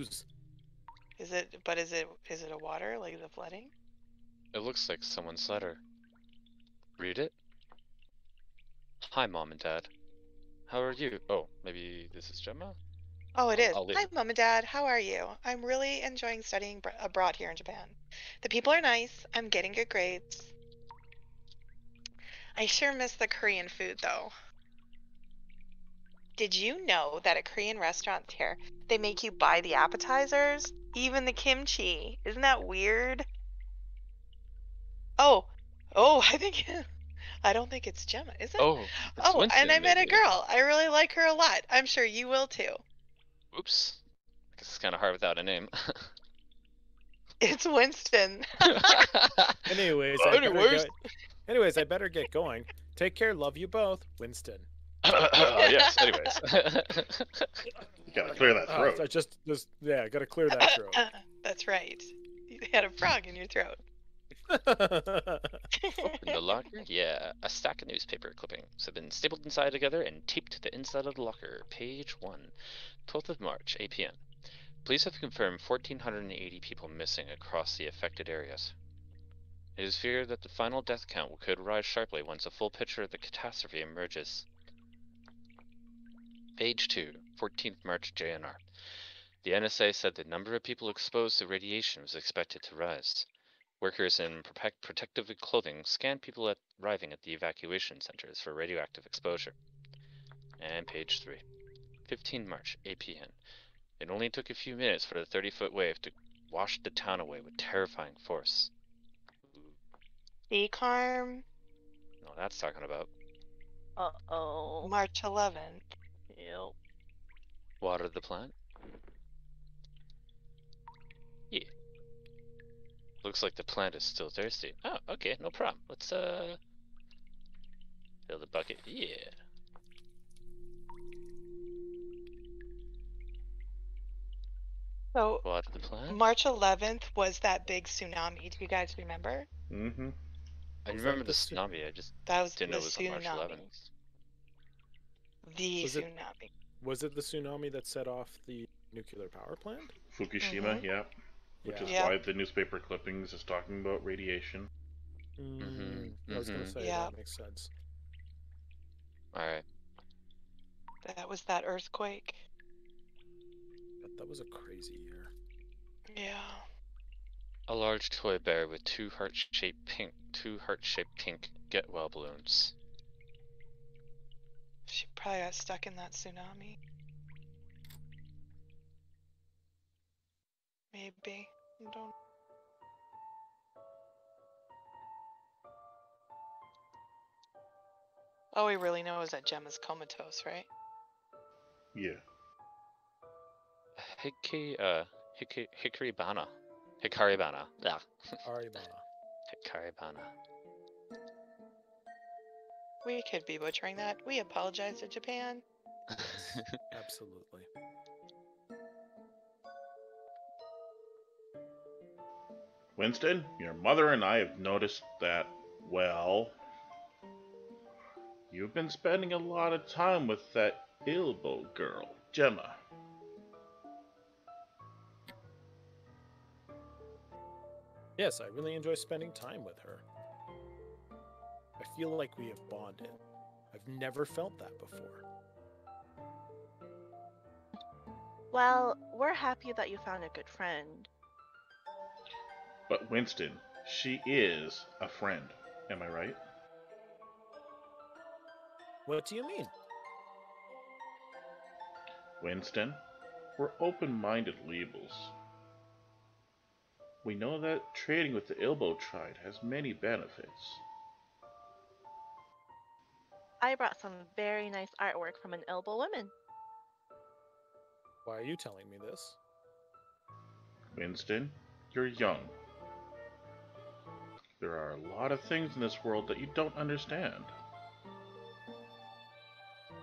ooze. Is it? But is it? Is it a water like the flooding? It looks like someone's letter. Read it. Hi, Mom and Dad. How are you? Oh, maybe this is Gemma? Oh, it I'll- is. I'll leave Hi. Mom and Dad. How are you? I'm really enjoying studying br- abroad here in Japan. The people are nice. I'm getting good grades. I sure miss the Korean food, though. Did you know that at Korean restaurants here, they make you buy the appetizers? Even the kimchi. Isn't that weird? Oh, oh, I think, I don't think it's Gemma, is it? Oh, it's oh, and Winston, I met a girl. I really like her a lot. I'm sure you will too. Oops. I guess it's kind of hard without a name. It's Winston. Anyways, I better Anyways. go- anyways, I better get going. Take care. Love you both, Winston. Yes, anyways. You gotta clear that Uh, throat. I just, just yeah, gotta clear that throat. That's right. You had a frog in your throat. In the locker? Yeah, a stack of newspaper clippings have been stapled inside together and taped to the inside of the locker. Page 1. 12th of March, 8 p.m. Police have confirmed 1,480 people missing across the affected areas. It is feared that the final death count could rise sharply once a full picture of the catastrophe emerges. Page 2, 14th March JNR. The NSA said the number of people exposed to radiation was expected to rise. Workers in protective clothing scanned people at, arriving at the evacuation centers for radioactive exposure. And page 3. 15 March, 8 p.m. It only took a few minutes for the 30 foot wave to wash the town away with terrifying force. Ooh, See, Carm, no, that's talking about Uh oh. March 11th. Yep. water the plant. Yeah. Looks like the plant is still thirsty. Oh, okay, no problem. Let's uh fill the bucket. Yeah. So, Water the plant. March 11th was that big tsunami. Do you guys remember? Mm-hmm. I remember the the tsunami. I just That was didn't the know it was on March 11th. The Was it- tsunami. Was it the tsunami that set off the nuclear power plant? Fukushima, Mhm. yeah. Which Yeah. is Yeah. why the newspaper clippings is talking about radiation. Mm, I was gonna mhm. say Yeah. that makes sense. Alright. That was that earthquake. But that was a crazy year. Yeah. A large toy bear with two heart-shaped pink, two heart-shaped pink get well balloons. She probably got stuck in that tsunami. Maybe. I don't. All we really know is that Gemma's comatose, right? Yeah. Hiki, uh, Hiki, Hikaribana. Hikaribana. Yeah. Aribana. Hikaribana. We could be butchering that. We apologize to Japan. Absolutely. Winston, your mother and I have noticed that, well, you've been spending a lot of time with that Ilbo girl, Gemma. Yes, I really enjoy spending time with her. I feel like we have bonded. I've never felt that before. Well, we're happy that you found a good friend. But Winston, she is a friend. Am I right? What do you mean? Winston, we're open minded Leebles. We know that trading with the Ilbo tribe has many benefits. I brought some very nice artwork from an Ilbo woman. Why are you telling me this? Winston, you're young. There are a lot of things in this world that you don't understand.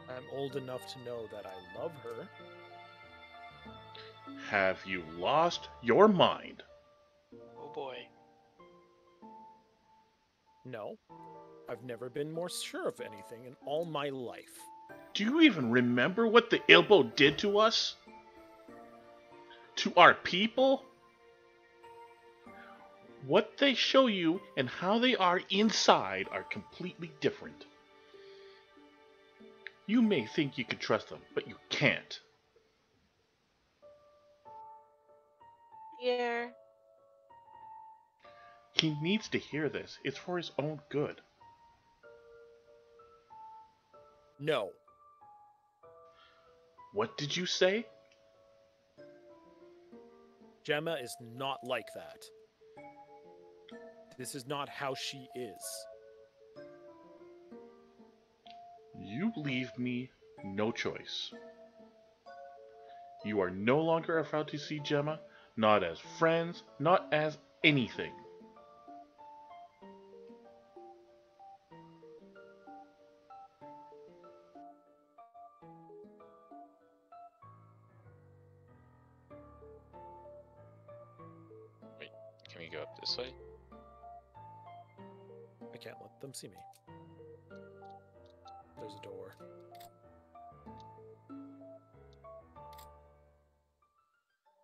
I'm old enough to know that I love her. Have you lost your mind? Oh boy. No. I've never been more sure of anything in all my life. Do you even remember what the Ilbo did to us? To our people? What they show you and how they are inside are completely different. You may think you can trust them, but you can't. Here. He needs to hear this. It's for his own good. No. What did you say? Gemma is not like that. This is not how she is. You leave me no choice. You are no longer allowed to see Gemma, not as friends, not as anything. See me. There's a door.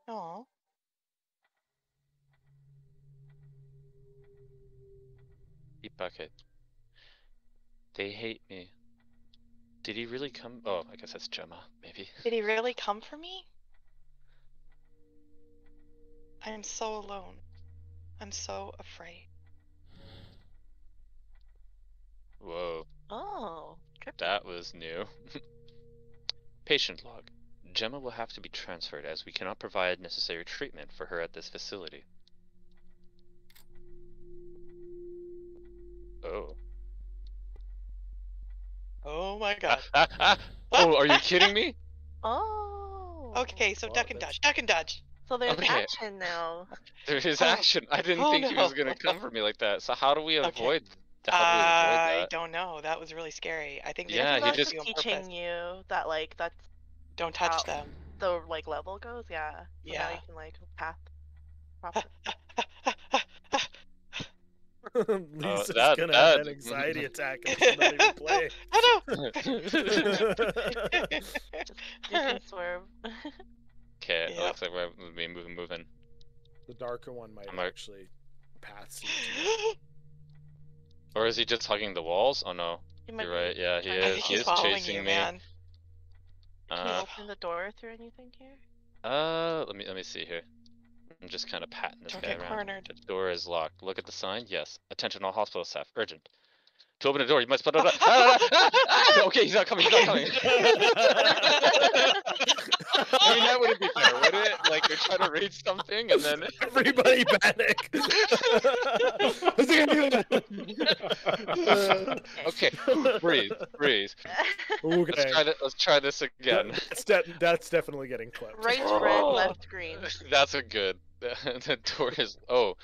Oh. Deep bucket. They hate me. Did he really come? Oh, I guess that's Gemma, maybe. Did he really come for me? I am so alone. I'm so afraid. Whoa, Oh, trippy. that was new. Patient log. Gemma will have to be transferred as we cannot provide necessary treatment for her at this facility. Oh. Oh my god. Oh, are you kidding me? Oh. Okay, so Wow, duck and that's- dodge, duck and dodge. So there's Okay. action now. There is Oh. action. I didn't Oh, think he was gonna come for me like that. So how do we avoid? How do we avoid I don't know. That was really scary. I think they Yeah, he that That's to just- teaching purpose. you that like that's Don't touch how them. the like level goes. Yeah. So Now Yeah. you can like path. proper. Oh, Lisa's that- gonna that- have an anxiety attack and she'll not even play. I know. You can swerve. Okay, it looks like we're moving, moving, moving. the darker one might I'm a- actually path see to Or is he just hugging the walls? Oh no, You You're be right. Yeah, he trying I to is. think He he's is chasing you, me. man. Can you Uh, open the door through anything here? uh, let me let me see here. I'm just kind of patting this Don't guy get around. cornered. The door is locked. Look at the sign. Yes. Attention, all hospital staff. Urgent. To open the door, you must put. Ah, ah, ah, ah! okay, he's not coming. He's not coming. I mean, that wouldn't be fair, would it? Like you're trying to read something and then. Everybody panic. What's he gonna do? okay, breathe, breathe. Let's try that. Let's try this again. That's, de- that's definitely getting clipped. Right red, left green. That's a good. The door is. Oh,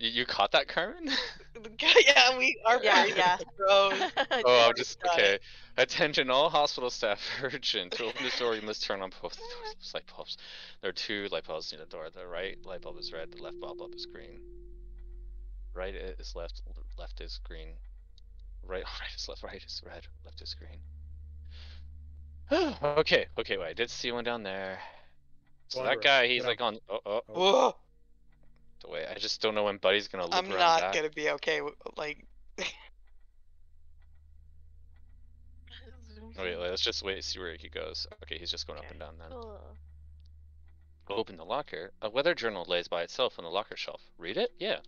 you, you caught that, Carmen? yeah, we are Yeah, very yeah. gross. Oh, I'm just okay. Attention, all hospital staff. Urgent. To open this door, you must turn on both those light bulbs. There are two light bulbs near the door. The right light bulb is red. The left bulb bulb is green. Right is left. Left is green. Right. Right is left. Right is red. Left is green. okay. Okay. Wait. I did see one down there. So Wander, that guy, he's get like on. Uh, uh, oh, oh. Whoa, Wait. I just don't know when Buddy's gonna loop I'm around not back. gonna be okay. with- Like, Oh, wait, let's just wait. And see where he goes. Okay, he's just going up and down then. Cool. Open the locker. A weather journal lays by itself on the locker shelf. Read it? Yeah.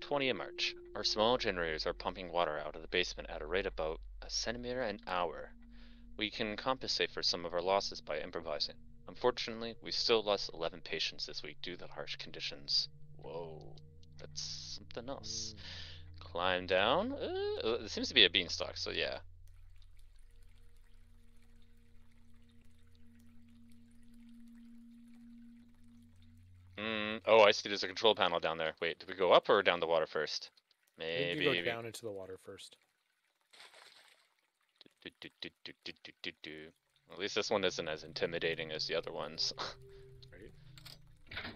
20 in March. Our small generators are pumping water out of the basement at a rate about a centimeter an hour. We can compensate for some of our losses by improvising. Unfortunately, we still lost 11 patients this week due to the harsh conditions. Whoa, that's something else. Climb down. Uh, it seems to be a beanstalk, so yeah. Mm, oh, I see. There's a control panel down there. Wait, do we go up or down the water first? Maybe. you go down into the water first. do, do, do, do, do, do, do, do. At least this one isn't as intimidating as the other ones. Right?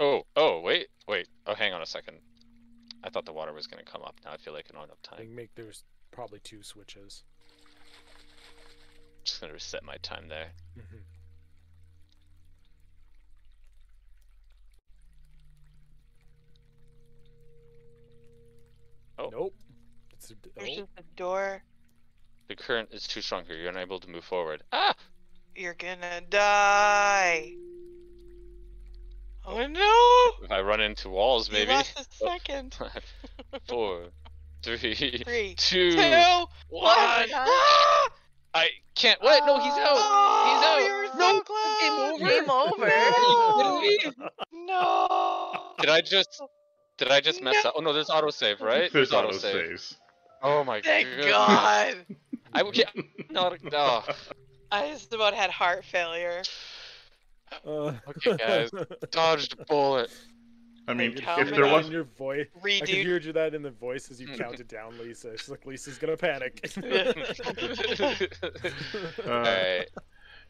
Oh, oh, wait, wait. Oh, hang on a second. I thought the water was gonna come up. Now I feel like I don't have I time. make there's probably two switches. just gonna reset my time there. Mhm. Oh. Nope. It's a, There's oh, just a door. The current is too strong here. You're unable to move forward. Ah! You're gonna die. Oh no! If I run into walls, You maybe. lost a second. Five, four, three, Three, two, two, one. my Ah! I can't. What? No, he's out. Oh, He's out. you were No, so close. Game over. No. Kidding me? No. Did I just? Did I just mess No. up? Oh no, there's autosave, right? There's auto autosave. saves. Oh my Thank goodness. God. I would get. No, no. I just about had heart failure. Uh, Okay, guys. Dodged a bullet. I mean, How if there was, in your voice, I could hear you that in the voice as you counted down Lisa. It's like Lisa's gonna panic. uh, Alright.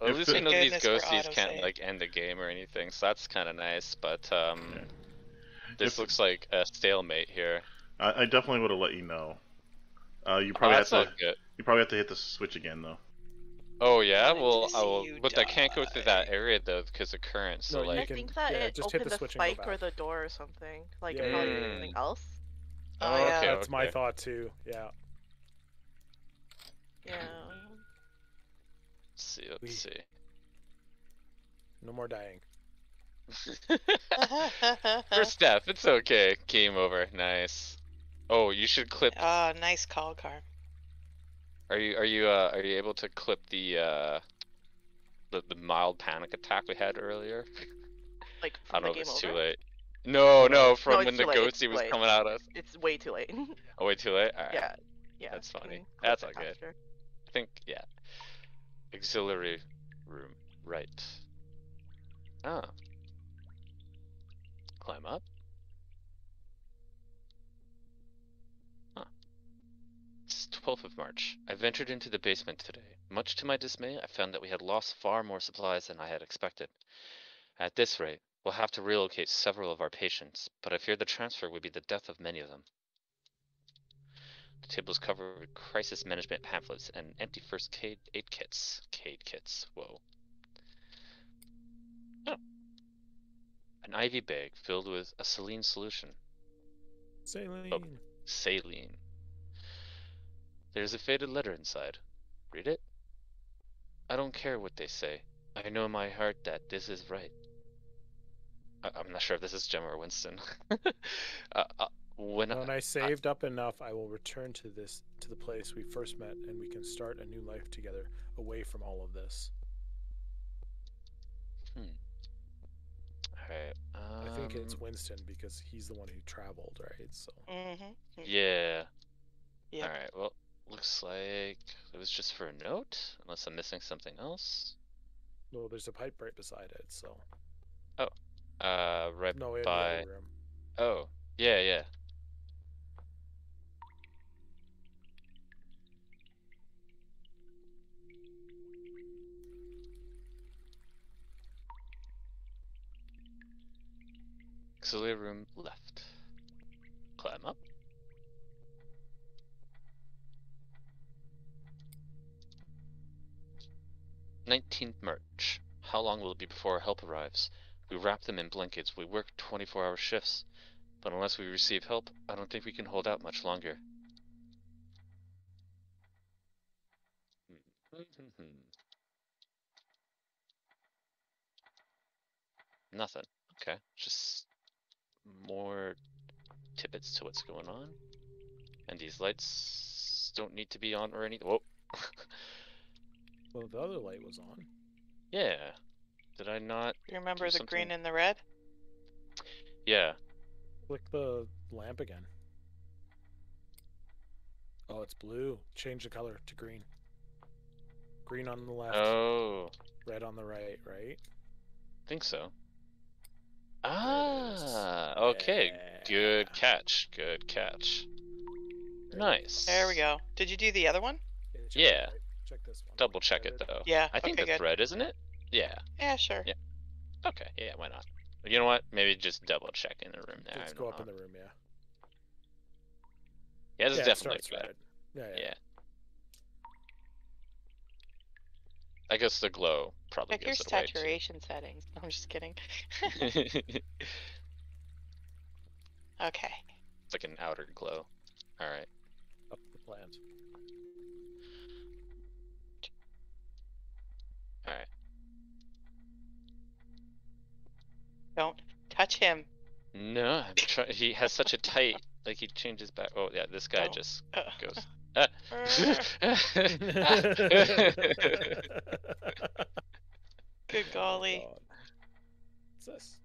Well, at if least the- we know these ghosties can't autosave. like end the game or anything, so that's kind of nice. But um, Yeah. this If- looks like a stalemate here. I, I definitely would have let you know. Uh, you Oh, probably have to. good. You probably have to hit the switch again though. Oh yeah, well I will, you but I can't go through that area though because of current. So No, you I can- think that yeah, it just hit opened the the, switch and go spike or the door or something. Like Yeah, probably yeah, did yeah. something else. Oh, Oh, yeah. okay. That's my thought too. Yeah. Yeah. let's see, let's We- see. No more dying. First step, it's okay. Game over. Nice. Oh, you should clip. oh, nice call, Car. Are you are you uh are you able to clip the uh the the mild panic attack we had earlier? Like I don't know if it's over. too late. No, no, from it's when the ghosty was late. coming at us. It's way too late. Oh, way too late. Right. yeah. Yeah. That's funny. That's all good. I think yeah. Auxiliary room, right. Ah. Climb up. It's 12th of March. I ventured into the basement today. Much to my dismay, I found that we had lost far more supplies than I had expected. At this rate, we'll have to relocate several of our patients, but I fear the transfer would be the death of many of them. The table is covered with crisis management pamphlets and empty first aid, kits. Aid kits. Whoa. Oh. An IV bag filled with a saline solution. Saline. Oh. Saline. There's a faded letter inside. Read it? I don't care what they say. I know in my heart that this is right. I- I'm not sure if this is Gemma or Winston. uh, uh, when When I, I saved up enough, I will return to this to the place we first met, and we can start a new life together, away from all of this. Hmm. Alright. I think it's um, Winston because he's the one who traveled, right? So Mm-hmm. Yeah. Yep. Alright, well, looks like it was just for a note, unless I'm missing something else. well, there's a pipe right beside it. So Oh. Uh, right no, by. Oh, yeah, yeah. Auxiliary room left. Climb up. Nineteenth March. How long will it be before help arrives? We wrap them in blankets. We work 24 hour shifts. But unless we receive help, I don't think we can hold out much longer. Nothing. Okay. Just more tidbits to what's going on. And these lights don't need to be on or anything. Whoa. Well, the other light was on. yeah. Did I not? You remember Do the green and the red? Yeah. Click the lamp again. Oh, it's blue. Change the color to green. Green on the left, Oh. red on the right, right? Think so. There it is. Ah, okay. Good catch. Good catch. Nice. There we go. Did you do the other one? Yeah. Yeah. The right. Check this one. Double check it though. Yeah. I think okay, that's good. red, isn't it? Yeah. Yeah, sure. Yeah. Okay. Yeah. Why not? You know what? Maybe just double check in the room there. Let's go don't up in the room, yeah. Yeah, this yeah, is definitely starts red. red. Yeah, yeah. Yeah. I guess the glow probably Check your gives it away. too. saturation settings. No, I'm just kidding. okay. it's like an outer glow. All right. Up the plant. All right. Don't touch him. No, I'm try- he has such a tight. Like he changes back. Oh yeah, this guy Oh. just Uh, goes. uh, Good golly. What's this?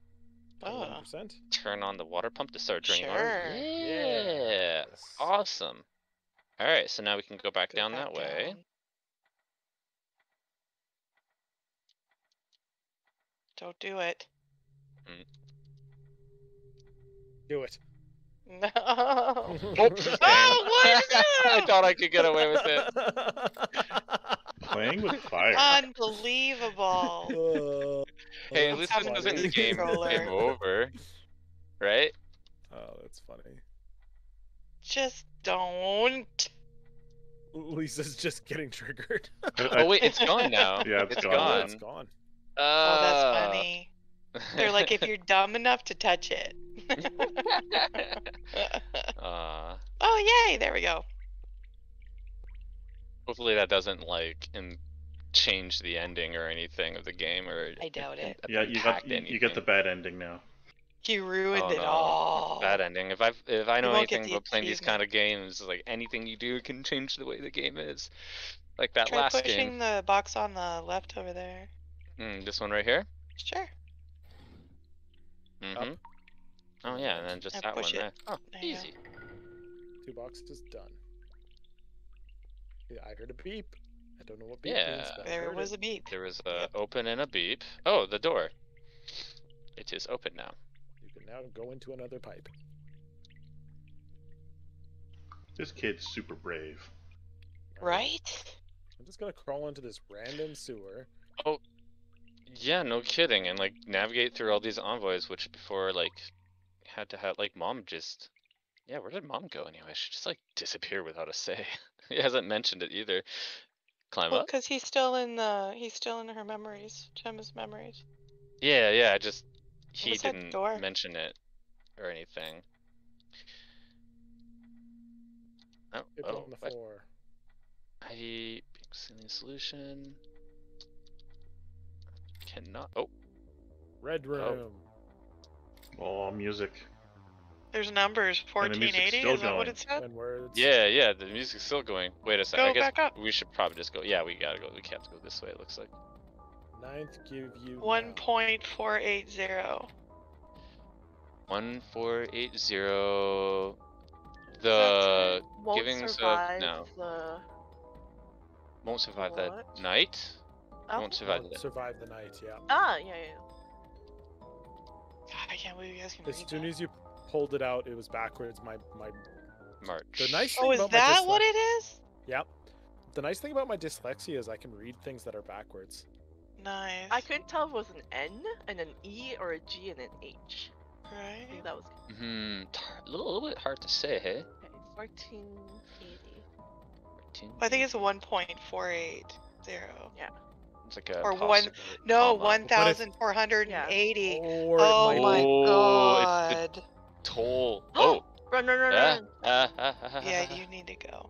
Oh. 21%? Turn on the water pump to start draining Sure. water. Yeah. Yes. Awesome. All right, so now we can go back Go down back that way. Don't do it. Mm. Do it. No. Oh, what is I thought I could get away with it. Playing with fire. Unbelievable. Hey, at that's least this funny. wasn't funny. game, Controller. game over. Right? Oh, that's funny. Just don't. Lisa's just getting triggered. Oh wait, it's gone now. Yeah, it's it's gone. gone. it's gone. Oh, that's Uh, funny. They're like, if you're dumb enough to touch it. uh, oh, yay! There we go. hopefully that doesn't like im- change the ending or anything of the game or I doubt it. Yeah, you got impact you, you get the bad ending now. You ruined Oh, it all. bad ending. If I if I know won't anything the about playing these kind of games, like anything you do can change the way the game is. Like that Try last pushing game. the box on the left over there. Mm, this one right here. Sure. Mm-hmm. Oh yeah, and then just And that one it. there. Oh, There easy. Two boxes done. Yeah, I heard a beep. I don't know what beep Yeah. means, but There was it. a beep. There was a open and a beep. Oh, the door. It is open now. You can now go into another pipe. This kid's super brave. Right? I'm just gonna crawl into this random sewer. Yeah, no kidding. And like navigate through all these envoys, which before like had to have like mom just yeah, where did mom go anyway? She just like disappeared without a say. he hasn't mentioned it either. Climb Well, up? because he's still in the he's still in her memories, Gemma's memories. Yeah, yeah, I just he didn't door. mention it or anything. Oh, Hit oh on the what? floor. ID saline solution. Cannot oh Red oh. room. Oh, music. There's numbers. And the music's 1480. Is that what it said? Yeah, yeah, the music's still going. Wait a second. Go I guess back up. we should probably just go. Yeah, we gotta go. We can't go this way. It looks like Ninth give you One now. point four eight zero. one four eight zero. The Won't givings of- survive no. the. won't survive that night. Oh. Won't survive Won't the survive the night. Yeah. Ah, yeah, yeah. God, I can't believe you guys can As soon that. as you pulled it out, it was backwards. My my. march. The nice Oh, thing is about my that what it is? Yep. The nice thing about my dyslexia is I can read things that are backwards. Nice. I couldn't tell if it was an N and an E or a G and an H. Right. think that was Hmm, t- a little, little bit hard to say, hey. okay. Fourteen eighty. I think it's one point four eight zero. It's like a or one- No, one thousand four hundred and eighty. Or Oh my be- it's god. toll. Oh, Run, run, run, run. ah, ah, ah, ah, Yeah, ah. you need to go.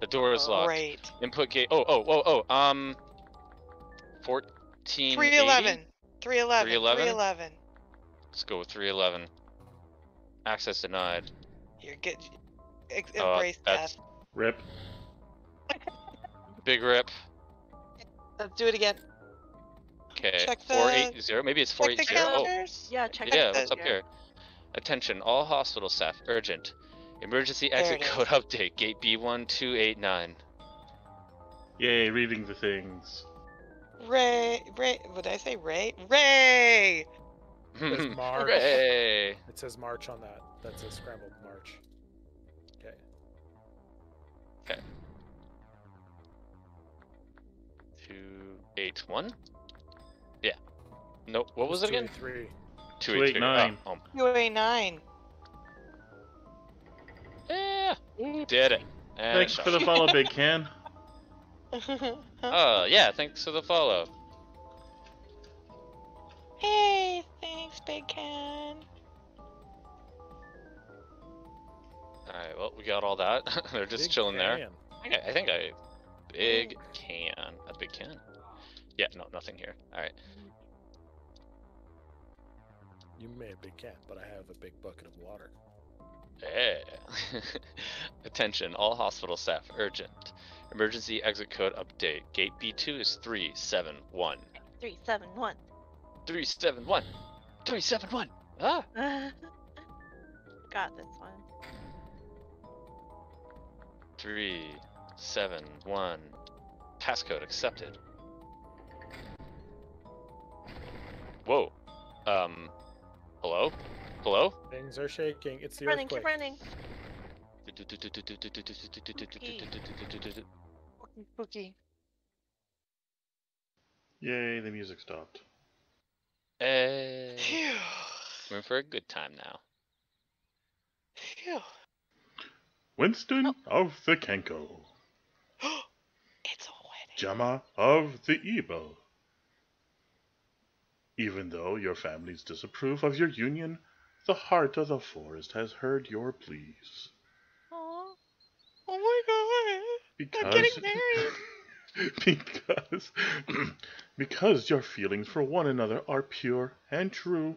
The door is locked. Great. Input gate. Oh, oh, oh, oh. Um, fourteen. Three eleven. Three eleven. 311? Three eleven. Let's go with three eleven. Access denied. You're good. Ex- Oh, embrace that's- death. Rip. Big rip. Let's do it again. Okay. Check the- eight zero. Maybe it's four Check the eight zero. Oh. Yeah, check yeah. out What's the- up here? Attention, all hospital staff. Urgent. Emergency There exit code update. Gate B one two eight nine. Yay, reading the things. Ray. Ray. what did I say Ray? Ray. Hmm, There's March. Hooray! It says March on that. That's a scrambled March. Okay. Okay. Two eight one. Yeah. Nope. What was it again? 283. Two eight three. 289. Oh, oh. QA. Yeah. Did it. And Thanks shot. for the follow, Big Can. Oh, yeah, thanks for the follow. hey, thanks, Big Can. Alright, well, we got all that. They're just Big chilling there. can. I think I, I think I. Big can. A big can? Yeah, no, nothing here. Alright. You may have a big cat, but I have a big bucket of water. Yeah. Attention, all hospital staff, urgent. Emergency exit code update. Gate B2 is 371. Three, seven, one. 371! 371! Ah! Got this one. 371. Passcode accepted. Whoa. Um. Hello? Hello? Things are shaking. It's the running, keep earthquake. running. Spooky, spooky. Yay, the music stopped. Hey. Phew. We're in for a good time now. Phew. Winston of the Kenko. It's a wedding. Gemma of the Ebo. Even though your families disapprove of your union, the heart of the forest has heard your pleas. Aw. Oh my god. Because, I'm getting married. because, because your feelings for one another are pure and true.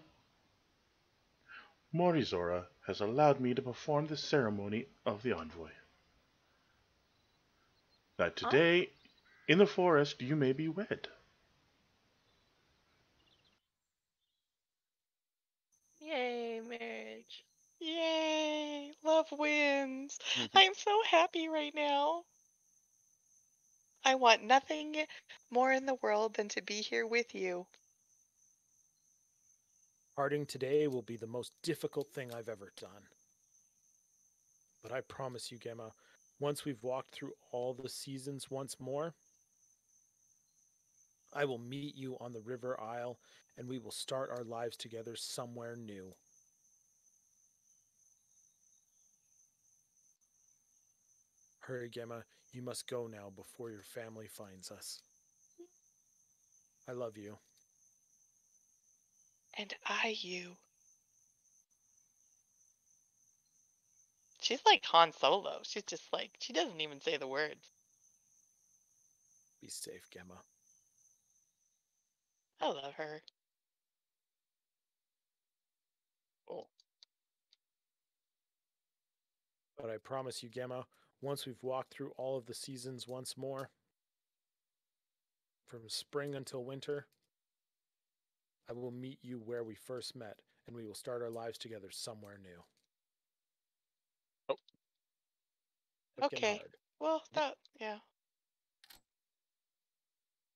Morizora has allowed me to perform the ceremony of the envoy. That today, in the forest, you may be wed. Yay, marriage. Yay! Love wins. Mhm. I'm so happy right now. I want nothing more in the world than to be here with you. Parting today will be the most difficult thing I've ever done. But I promise you, Gemma, once we've walked through all the seasons once more, I will meet you on the River Isle and we will start our lives together somewhere new. Hurry, Gemma. You must go now before your family finds us. I love you. And I you. She's like Han Solo. She's just like, she doesn't even say the words. Be safe, Gemma. I love her. Oh. But I promise you, Gemma, once we've walked through all of the seasons once more, from spring until winter, I will meet you where we first met, and we will start our lives together somewhere new. Oh. Okay. hard. Well, that, yeah.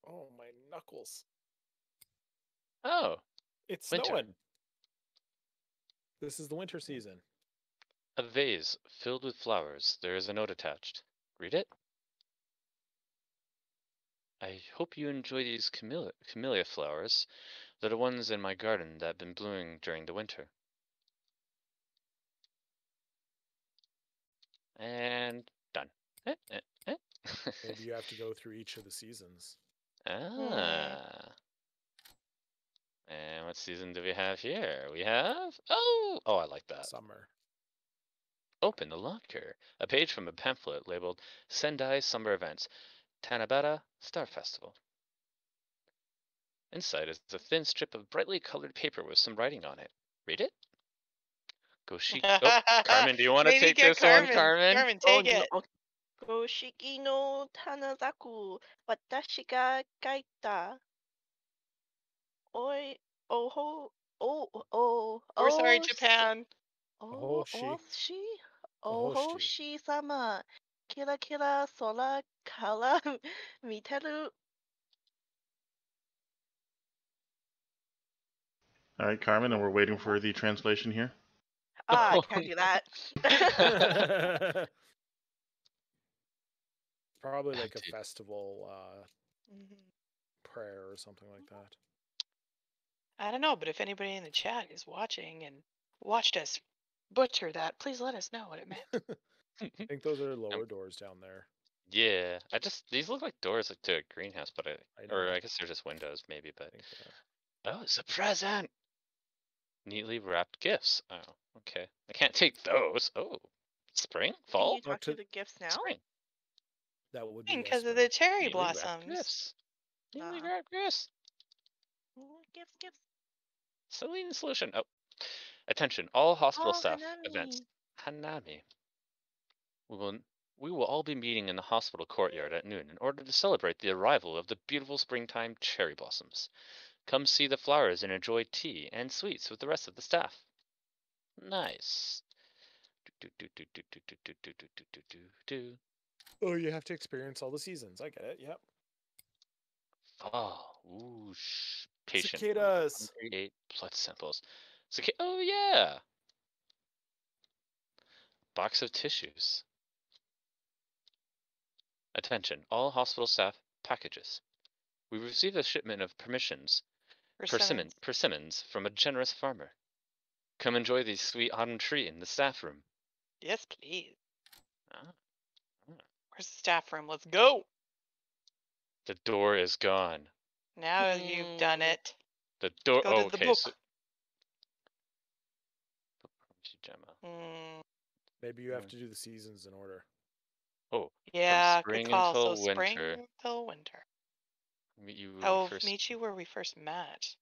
Oh, my knuckles. Oh, It's Winter. snowing. This is the winter season. a vase filled with flowers. There is a note attached. Read it. I hope you enjoy these camellia, camellia flowers. They're the ones in my garden that have been blooming during the winter. And done. Eh, eh, eh. Maybe you have to go through each of the seasons. ah. And what season do we have here? We have oh oh I like that. Summer. Open the locker. A page from a pamphlet labeled Sendai Summer Events, Tanabata Star Festival. Inside is a thin strip of brightly colored paper with some writing on it. Read it? Goshi. Oh, Carmen, do you want to Maybe take get this one, Carmen. Carmen? Carmen, Oh, take no, it. okay. 公式の棚zaku 私が書いた。 Oi, oh, ho, oh, oh, We're oh, sorry, oh, Japan. Oh, oh, she. Oh, she sama. Kira kira sola, kala, miteru. All right, Carmen, and we're waiting for the translation here. Ah, oh, I can't do that. Probably ah, like a festival uh, mm-hmm. prayer or something like that. I don't know, but if anybody in the chat is watching and watched us butcher that, please let us know what it meant. I think those are lower doors down there. yeah, I just these look like doors like, to a greenhouse, but I, I or. I guess they're just windows maybe. But I think they are. oh, it's a present. Neatly wrapped gifts. Oh, okay. I can't take those. Oh, spring, Can fall, you talk to- to the gifts now? spring. That would be Because of the cherry Neatly wrapped blossoms. Gifts. Neatly Ah. wrapped gifts gifts, gifts. Saline solution. Oh, attention! All hospital oh, staff Hanami. events. Hanami. We will we will all be meeting in the hospital courtyard at noon in order to celebrate the arrival of the beautiful springtime cherry blossoms. Come see the flowers and enjoy tea and sweets with the rest of the staff. Nice. Oh, you have to experience all the seasons. I get it. Yep. Fall, oosh, Patient. Cicadas. Eight blood samples. Cica- oh yeah. Box of tissues. Attention, all hospital staff packages. We received a shipment of permissions, Persimmons. persimmons from a generous farmer. Come enjoy the sweet autumn tree in the staff room. Yes, please. Ah, Where's the staff room? Let's go. the door is gone. Now you've done Mm. it. The door. Go to oh, the okay. book. So, Gemma. Mm, Maybe you have Mm. to do the seasons in order. Oh, yeah, spring good call. until so spring winter. till winter. meet you Oh, first. meet you where we first met.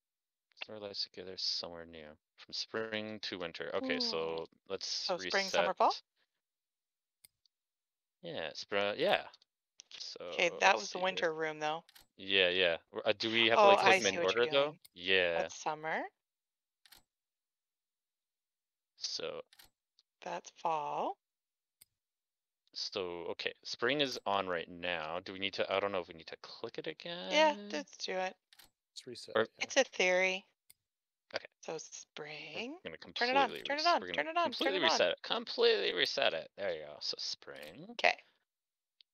Our lives together somewhere new. From spring to winter. Okay, so let's So reset. spring, summer, fall? Yeah, spring. Yeah. So. Okay, that was the see here. winter room though. Yeah, yeah. Uh, do we have Oh, to like I put them in order though? Yeah. That's summer. So, That's fall. so okay. Spring is on right now. Do we need to? I don't know if we need to click it again. Yeah, let's do it. Let's reset. Or- yeah. It's a theory. Okay. So We're spring. gonna completely Turn it on, turn it on, turn it on, turn Completely it on. reset it. Completely reset it. There you go. So spring Okay.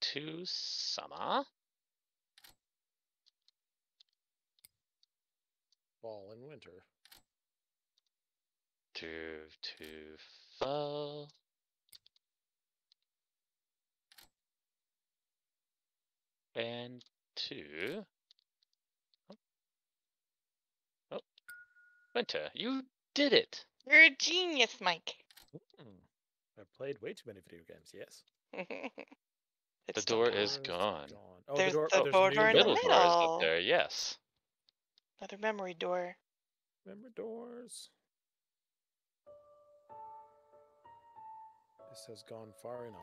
To summer. Fall and winter. to to fall. And to oh. oh winter. You did it. You're a genius, Mike. Mm. I've played way too many video games. Yes. The It's still door gone. is gone. Oh, There's oh, the door. the oh, there's border in the Middle door. door is up there. Yes. Another memory door. Memory doors. This has gone far enough.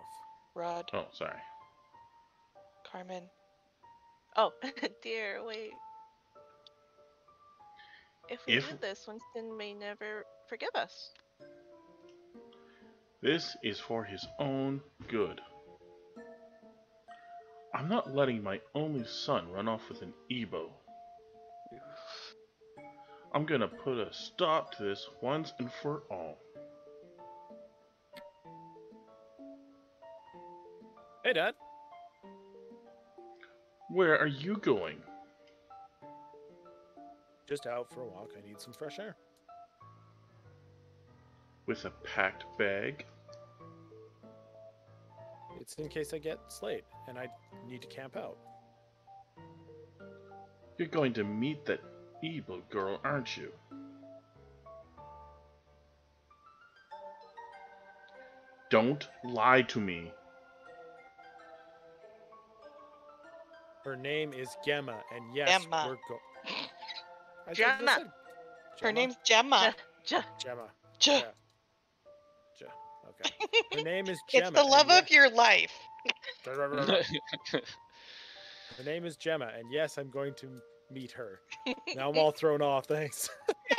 Rod, Oh, sorry. Carmen. Oh, dear, wait. If we If- do this, Winston may never forgive us. This is for his own good. I'm not letting my only son run off with an Ebo. I'm gonna put a stop to this once and for all. Hey, Dad. Where are you going? Just out for a walk. I need some fresh air. With a packed bag? It's in case I get slayed and I need to camp out. You're going to meet that Ebo girl, aren't you? Don't lie to me. Her name is Gemma, and yes, Gemma. we're go. I just Gemma. said Her Gemma? name's Gemma. Ja, Gemma. J- Yeah. Ge- Okay. Her name is Gemma. it's the love of ye- your life. Her name is Gemma, and yes, I'm going to meet her. Now I'm all thrown off. Thanks.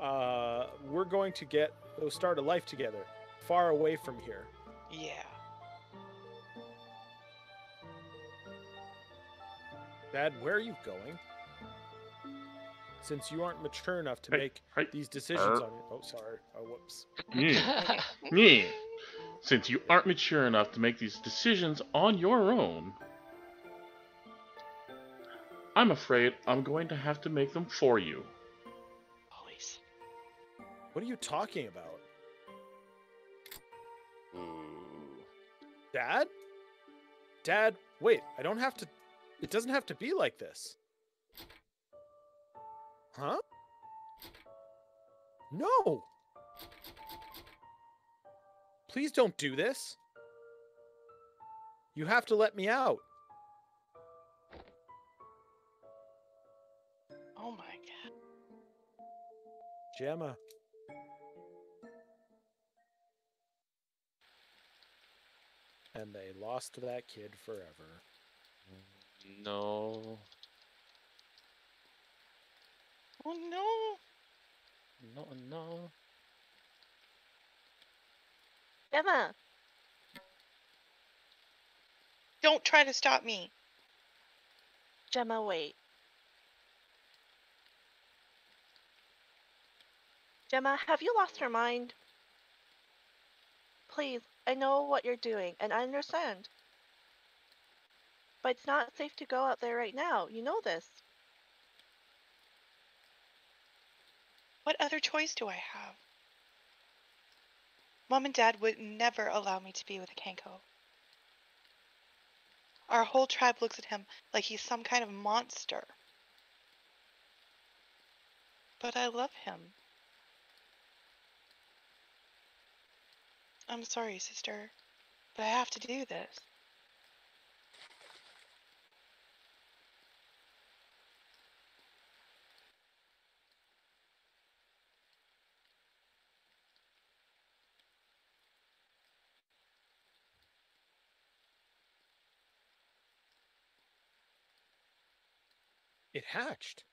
uh, we're going to get we'll start a life together, far away from here. yeah. Dad, where are you going? since you aren't mature enough to hey, make hey, these decisions uh, on your. Oh, sorry. Oh, whoops. Me. Hmm. Hmm. Since you aren't mature enough to make these decisions on your own, I'm afraid I'm going to have to make them for you. Always. What are you talking about? Dad? Dad, wait, I don't have to. It doesn't have to be like this. Huh? No! Please don't do this. You have to let me out. Oh my god. Gemma. And they lost that kid forever. No. Oh no. No, no. Emma, Don't try to stop me. Gemma, wait. Gemma, have you lost your mind? Please, I know what you're doing, and I understand. But it's not safe to go out there right now. You know this. What other choice do I have? Mom and Dad would never allow me to be with a Kanko. Our whole tribe looks at him like he's some kind of monster. But I love him. I'm sorry, sister, but I have to do this. It hatched.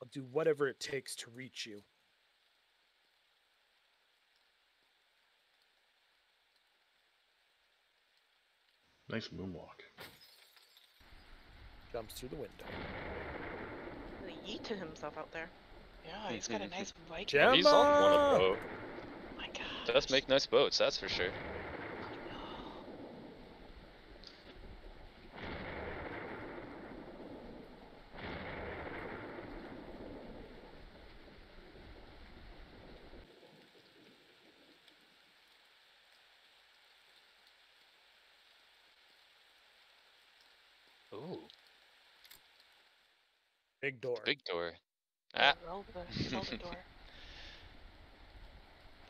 I'll do whatever it takes to reach you. Nice moonwalk. Jumps through the window. He yeeted himself out there. Yeah, he's got a nice Viking. Gemma! He's on one of the boat. Oh my god. Does make nice boats, that's for sure. Ooh, Big door. big door. Ah, Roll the, roll the door.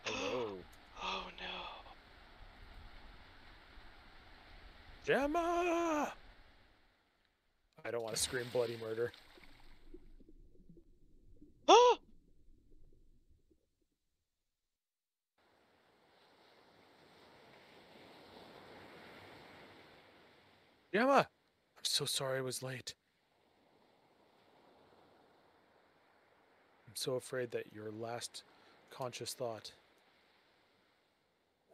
Hello. Oh no. Gemma! I don't want to scream bloody murder. Oh! Gemma! I'm so sorry I was late. So afraid that your last conscious thought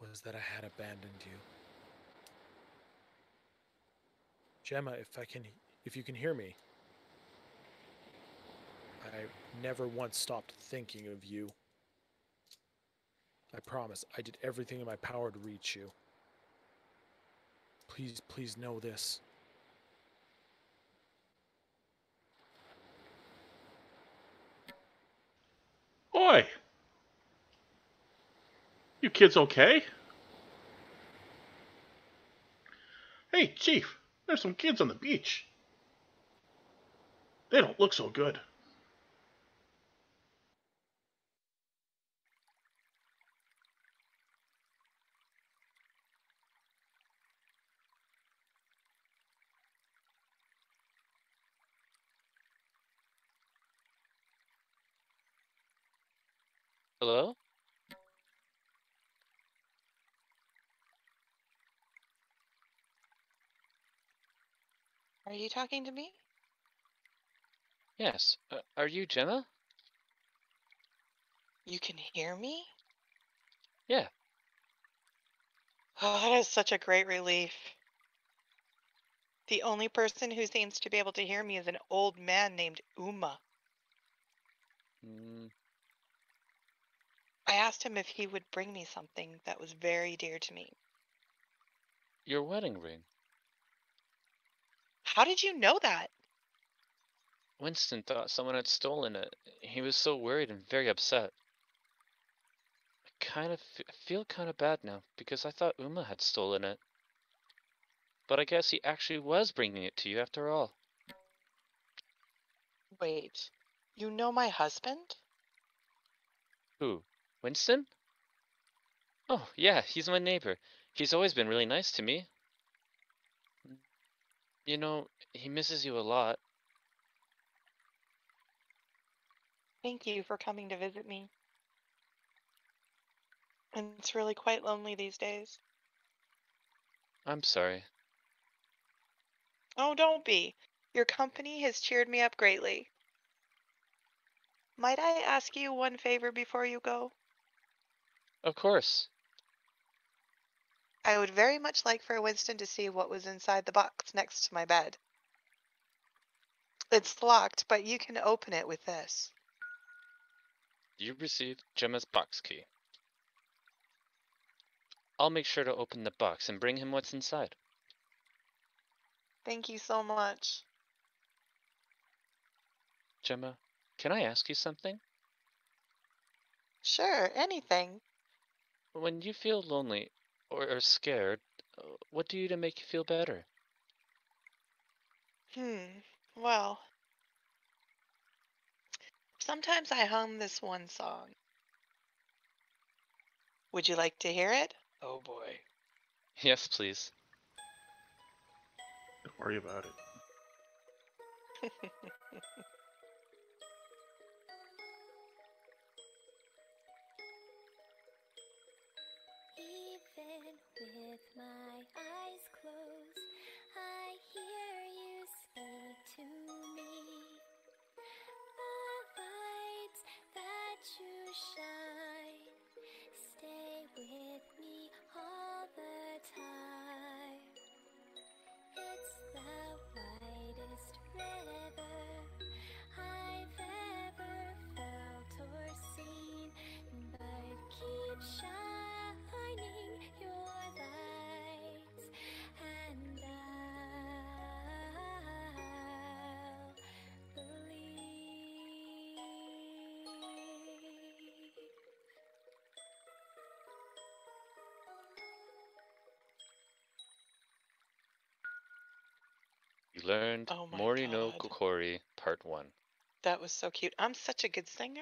was that I had abandoned you. Gemma, if I can if you can hear me. I never once stopped thinking of you. I promise I did everything in my power to reach you. Please, please know this. Oi! You kids okay? Hey, Chief, there's some kids on the beach. They don't look so good. Hello? Are you talking to me? Yes. Uh, are you Jenna? You can hear me? Yeah. Oh, that is such a great relief. The only person who seems to be able to hear me is an old man named Uma. Mm, I asked him if he would bring me something that was very dear to me. your wedding ring. How did you know that? Winston thought someone had stolen it. He was so worried and very upset. I kind of f- feel kind of bad now because I thought Uma had stolen it. But I guess he actually was bringing it to you after all. Wait, you know my husband? Who? Winston? Oh, yeah, he's my neighbor. He's always been really nice to me. You know, he misses you a lot. Thank you for coming to visit me. And it's really quite lonely these days. I'm sorry. Oh, don't be. Your company has cheered me up greatly. Might I ask you one favor before you go? Of course. I would very much like for Winston to see what was inside the box next to my bed. It's locked, but you can open it with this. You received Gemma's box key. I'll make sure to open the box and bring him what's inside. Thank you so much. Gemma, can I ask you something? Sure, anything. When you feel lonely or are scared, uh, what do you do to make you feel better? Hmm. Well, sometimes I hum this one song. Would you like to hear it? Oh boy. Yes, please. Don't worry about it. with my eyes closed, I hear you speak to me. The lights that you shine stay with me all the time. It's the widest river You learned Oh my Mori no God. Kokori, Part 1. That was so cute. I'm such a good singer.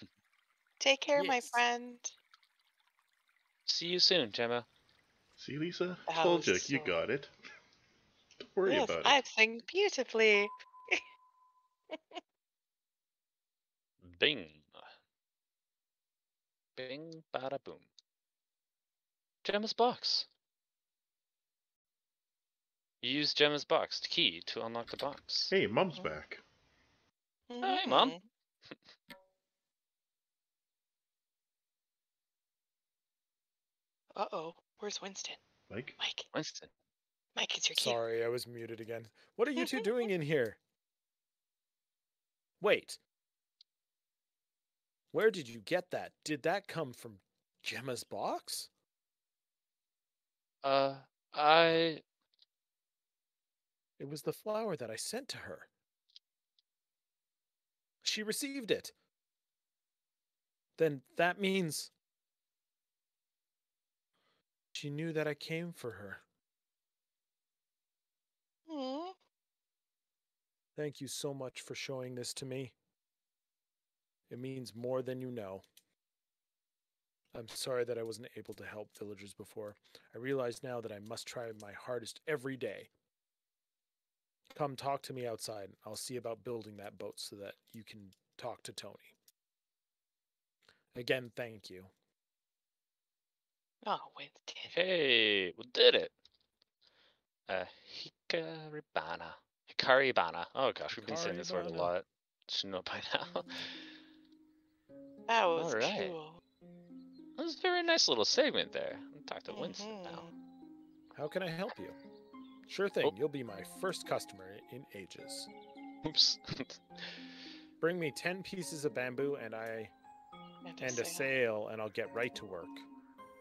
Take care, my friend. See you soon, Gemma. See, Lisa? That Told you, was you got it. Don't worry yes, about it. I it. sing beautifully. Bing. Bing, bada boom. Gemma's box. You use Gemma's box key to unlock the box. Hey, Mom's Mhm. back. Hi, Mom. Mhm. Uh-oh. Where's Winston? Mike? Mike. Winston. Mike, it's your key. Sorry, I was muted again. What are you two doing in here? Wait. Where did you get that? Did that come from Gemma's box? Uh, I. It was the flower that I sent to her. She received it. Then that means she knew that I came for her. Hmm. Thank you so much for showing this to me. It means more than you know. I'm sorry that I wasn't able to help villagers before. I realize now that I must try my hardest every day. Come talk to me outside. I'll see about building that boat so that you can talk to Tony. Again, thank you. Oh, Winston. Hey, we did it. Uh, Hikaribana. Hikaribana. Oh gosh, we've been saying this word a Hikaribana. lot. Should know by now. That was Alright. cool. that was a very nice little segment there. I'll talk to Winston now. Mhm. How can I help you? Sure thing. Oh. You'll be my first customer in ages. Oops. Bring me 10 pieces of bamboo and I And and a sail. sail and I'll get right to work.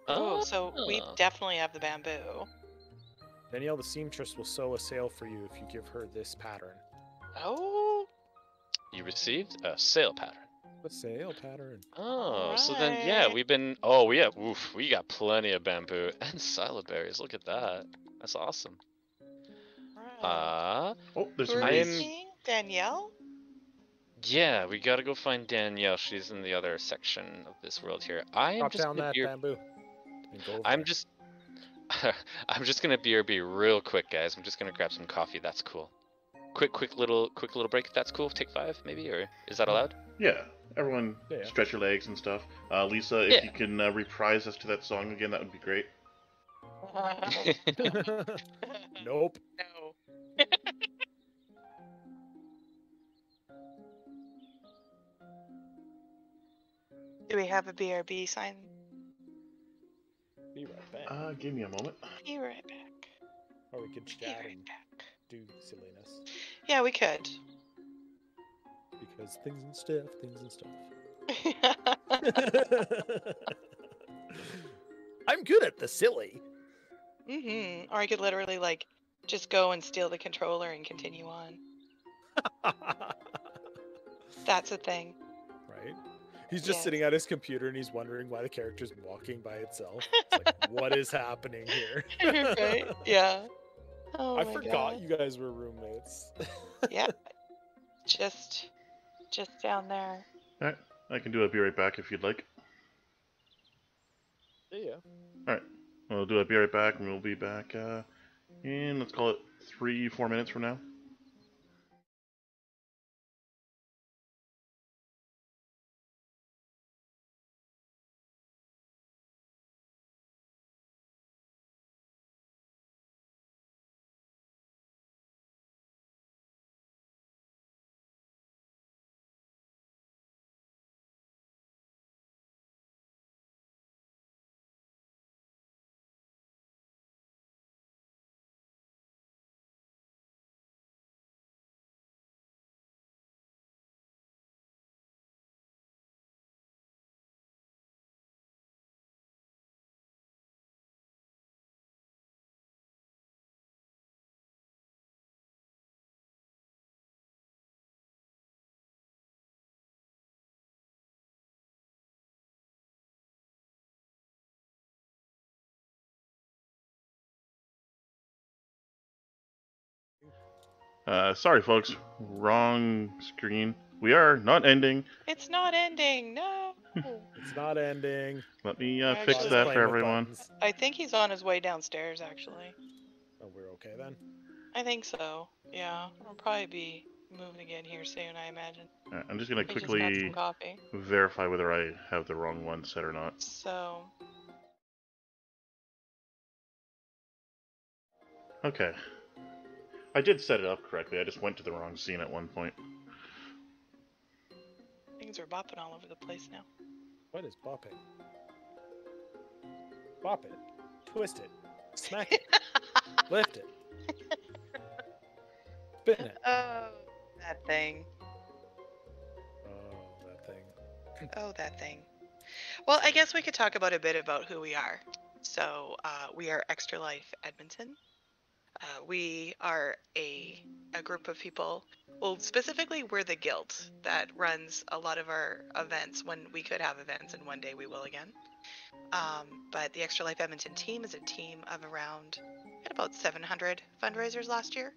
Oh, so we definitely have the bamboo. Danielle the seamstress will sew a sail for you if you give her this pattern. Oh, You received a sail pattern. The sail pattern. Oh, so then yeah, we've been. Oh, we have. Oof, we got plenty of bamboo and salad berries. Look at that. That's awesome. Right. Uh, Oh, there's Who some are I we am- Danielle? yeah, we gotta go find Danielle. She's in the other section of this world here. I am Drop just down that be. bamboo. and go I'm there. just. I'm just gonna BRB real quick, guys. I'm just gonna grab some coffee. That's cool. Quick, quick little, quick little break. If that's cool. Take five, maybe, or is that allowed? Yeah, everyone Yeah, yeah. stretch your legs and stuff. Uh, Lisa, if Yeah. you can uh, reprise us to that song again, that would be great. nope. no. Do we have a BRB sign? Be right back. Uh, give me a moment. Be right back. or we could Be chat right and back. do silliness. Yeah, we could. Because things and stuff, things and stuff. I'm good at the silly. hmm Or I could literally like just go and steal the controller and continue on. That's a thing. right? He's just Yes. sitting at his computer and he's wondering why the character's walking by itself. It's like, what is happening here? right? Yeah. Oh I forgot God. you guys were roommates. Yeah. Just, just down there. Alright, I can do a be right back if you'd like. yeah. All right. We'll do a be right back, and we'll be back uh, in, let's call it three, four minutes from now. Uh, sorry, folks. Wrong screen. We are not ending. It's not ending. No. It's not ending. Let me uh, fix Just that for everyone. buttons. I think he's on his way downstairs. Actually, Oh, we're okay then. I think so. Yeah, we'll probably be moving again here soon. I imagine. Alright, I'm just gonna We just got quickly verify whether I have the wrong one set or not. So Okay. I did set it up correctly. I just went to the wrong scene at one point. things are bopping all over the place now. What is bopping? Bop it. Twist it. Smack it. Lift it. Spin it. Oh, that thing. Oh, that thing. Oh, that thing. Well, I guess we could talk about a bit about who we are. So, uh, we are Extra Life Edmonton. Uh, we are a, a group of people. Well, specifically, we're the guild that runs a lot of our events when we could have events, and one day we will again. Um, but the Extra Life Edmonton team is a team of around had about 700 fundraisers last year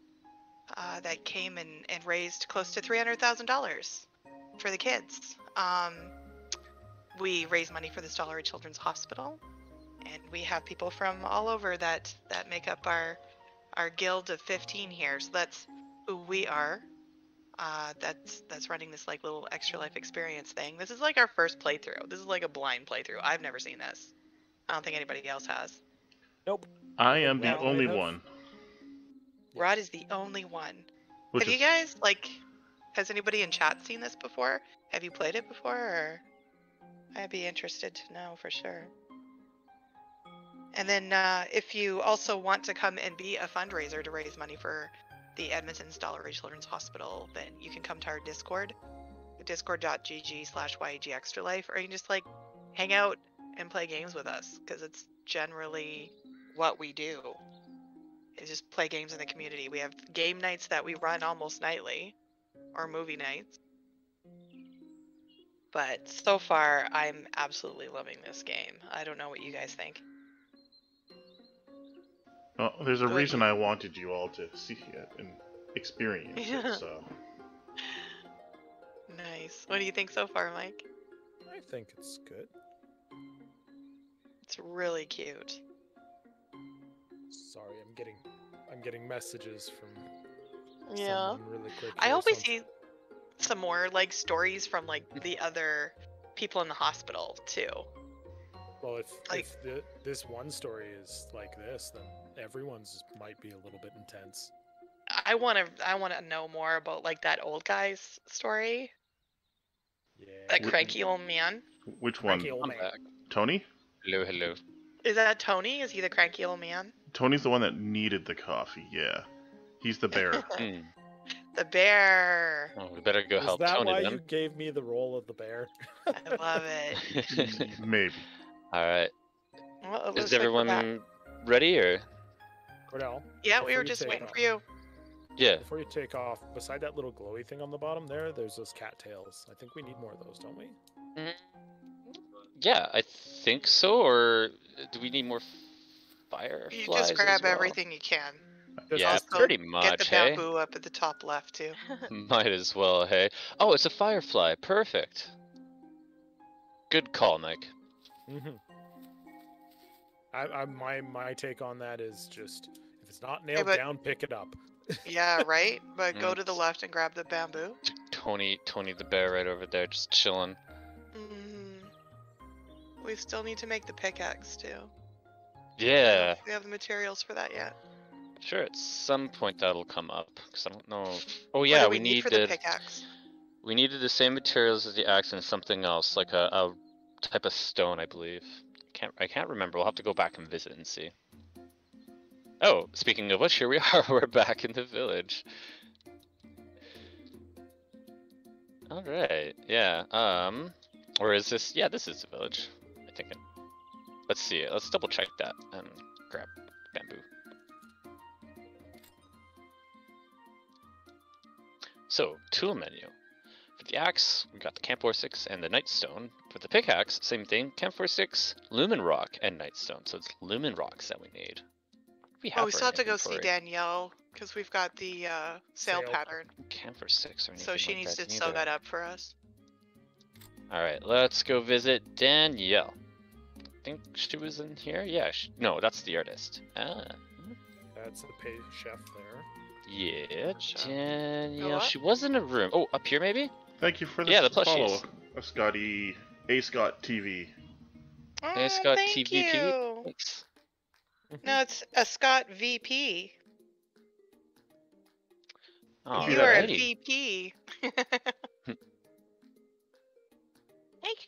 uh, that came and, and raised close to $300,000 for the kids. Um, we raise money for the Stollery Children's Hospital, and we have people from all over that that make up our our guild of 15 here. So that's who we are. Uh, that's that's running this like little extra life experience thing. This is like our first playthrough. This is like a blind playthrough. I've never seen this. I don't think anybody else has. Nope. I am the Well, only one. Rod is the only one. Which have is you guys like? Has anybody in chat seen this before? Have you played it before? Or I'd be interested to know for sure. And then, uh, if you also want to come and be a fundraiser to raise money for the Edmonton Stollery Children's Hospital, then you can come to our Discord, discord.gg slash YEG or you can just like hang out and play games with us because it's generally what we do is just play games in the community. We have game nights that we run almost nightly, or movie nights. But so far, I'm absolutely loving this game. I don't know what you guys think. Well, there's a Good. reason I wanted you all to see it and experience Yeah. it. So Nice. What do you think so far, Mike? I think it's good. It's really cute. Sorry, I'm getting I'm getting messages from Yeah. someone really quick. I here, hope we see some more like stories from like the other people in the hospital too. Well, if, like- if the, this one story is like this, then everyone's might be a little bit intense. I want to I want to know more about like that old guy's story, Yeah. that cranky old man. which one? Old man. Tony? Hello, hello. Is that Tony? Is he the cranky old man? Tony's the one that needed the coffee. Yeah, he's the bear. Hmm. The bear. Oh, we better go Is help that Tony why then. you gave me the role of the bear? I love it. Maybe. All right. Well, it Is looks like everyone ready or? Cordell, Yeah, we were just waiting off- for you. Yeah. before you take off, beside that little glowy thing on the bottom there, there's those cattails. I think we need more of those, don't we? Yeah, I think so. Or do we need more fireflies? You just as grab well? everything you can. Just Yeah, also pretty Get the much. Hey, bamboo up at the top left too. might as well. Hey. Oh, it's a firefly. Perfect. Good call, Mike. Mm-hmm. I, I my my take on that is just if it's not nailed but- down, pick it up. Yeah, right. But go to the Mm. left and grab the bamboo. Tony, Tony the bear, right over there, just chilling. hmm We still need to make the pickaxe too. Yeah, We have the materials for that yet. sure. At some point that'll come up because I don't know. Oh What yeah, do we, we need need for the to- pickaxe. We needed the same materials as the axe and something else, like a, a type of stone, I believe. Can't I can't remember. We'll have to go back and visit and see. Oh, speaking of which, here we are. We're back in the village. All right. Yeah. Um. Or is this? Yeah, this is the village. I think. It, let's see. Let's double check that and grab bamboo. So, tool menu. For the axe, we got the Camphor 6 and the Nightstone. For the pickaxe, same thing, Camphor 6, Lumen Rock, and Nightstone. So it's Lumen Rocks that we need. What do We Oh, we still have in to go see? Danielle because we've got the uh, sale Sale. pattern. Camphor 6 or anything So she like needs that to sew that up for us. Alright, let's go visit Danielle. I think she was in here? Yeah, sh no, that's the artist. Ah, That's the pay chef there. yeah, Danielle. She was in a room. Oh, up here maybe? Thank you for the Yeah, the follow, plushies. uh, Scotty. A Scott TV. Oh, it's got thank TVP. you. Thanks. No, it's a Scott VP. you are a VP. hey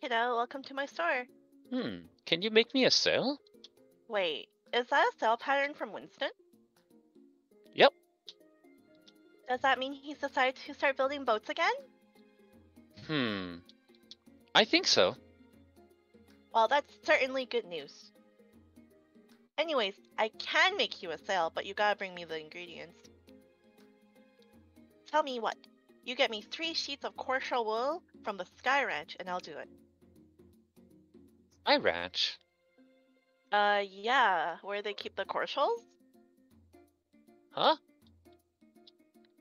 kiddo, welcome to my store. Hmm, can you make me a sale? Wait, is that a sale pattern from Winston? Yep. Does that mean he's decided to start building boats again? Hmm. I think so. Well, that's certainly good news. Anyways, I can make you a sale, but you gotta bring me the ingredients. Tell me what. You get me three sheets of Corshell wool from the Sky Ranch, and I'll do it. I ranch. Uh, yeah, where they keep the Korshells? Huh?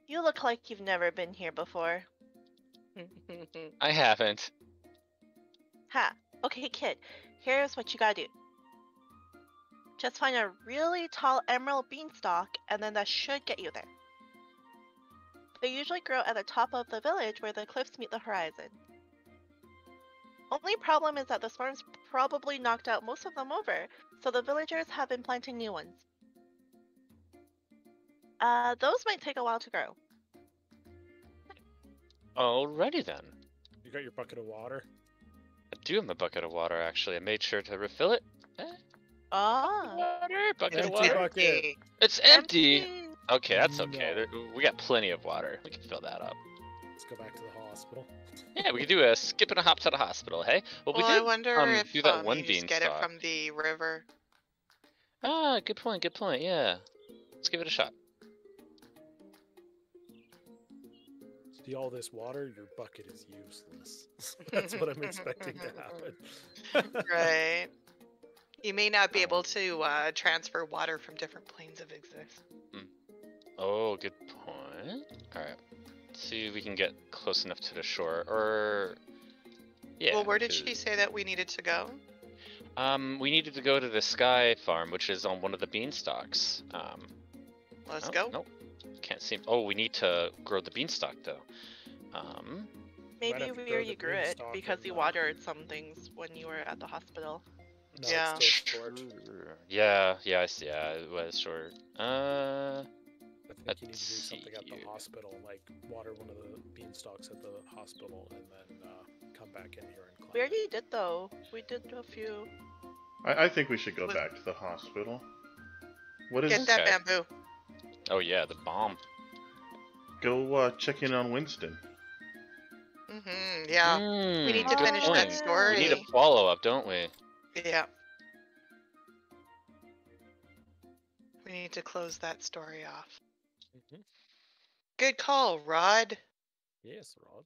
You look like you've never been here before. I haven't. Ha. Okay, kid. Here's what you gotta do. Just find a really tall emerald beanstalk, and then that should get you there. They usually grow at the top of the village where the cliffs meet the horizon. Only problem is that the storms probably knocked out most of them over, so the villagers have been planting new ones. Uh, those might take a while to grow. Alrighty then. You got your bucket of water. I do have my bucket of water actually. I made sure to refill it. Eh, Ah. water, bucket of Empty water. bucket. It's empty. Okay, that's okay. No. There, we got plenty of water. We can fill that up. Let's go back to the hospital. Yeah, we can do a skip and a hop to the hospital. Hey, well, Well, we I did. wonder um, if do that um, one you just get it from the river. Ah, good point. Good point. Yeah. let's give it a shot. See all this water, your bucket is useless. That's what I'm expecting to happen. right. You may not be able to uh, transfer water from different planes of existence. Oh, good point. All right. Let's see if we can get close enough to the shore, or yeah. well, where did she say that we needed to go? Um, we needed to go to the Sky Farm, which is on one of the beanstalks. Um, Let's oh, go. Nope. Can't seem. Oh, we need to grow the beanstalk though. Um, Maybe after where you grew it because and, you uh, watered some things when you were at the hospital. No, Yeah. it's short. yeah, yeah, I see. Yeah, it was short. Uh, I think you need to do something at the here. hospital, like water one of the beanstalks at the hospital, and then uh, come back in here and climb. We already did though. We did a few. I, I think we should go With- back to the hospital. What is Get that Okay. bamboo. Oh yeah, the bomb. go uh, check in on Winston? Mm-hmm. Yeah. we need to finish that story. We need a follow up, don't we? Yeah. We need to close that story off. Mhm. Good call, Rod. Yes, Rod.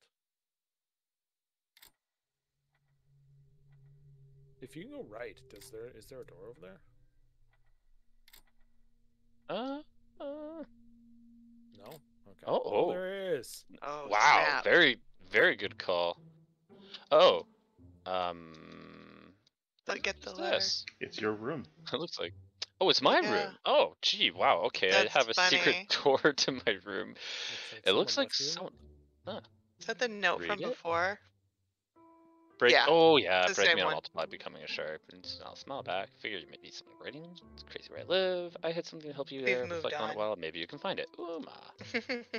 If you go right, does there is there a door over there? Uh. No. Okay. Oh, oh. there is. Oh, wow, snap. very, very good call. Oh, um. But get the what's letter. this? It's your room. It looks like. Oh, it's my Yeah. room. Oh, gee, wow. Okay, That's I have a secret door to my room. like It looks like left you in. someone. Is that the note from it? before? Break. Yeah, oh yeah, the break me on one. multiply, becoming a sharp, and I'll smile back. Figure you may need something writing. It's crazy where I live. I had something to help you We've there. moved Reflect on it on. while. Maybe you can find it. Ooh ma.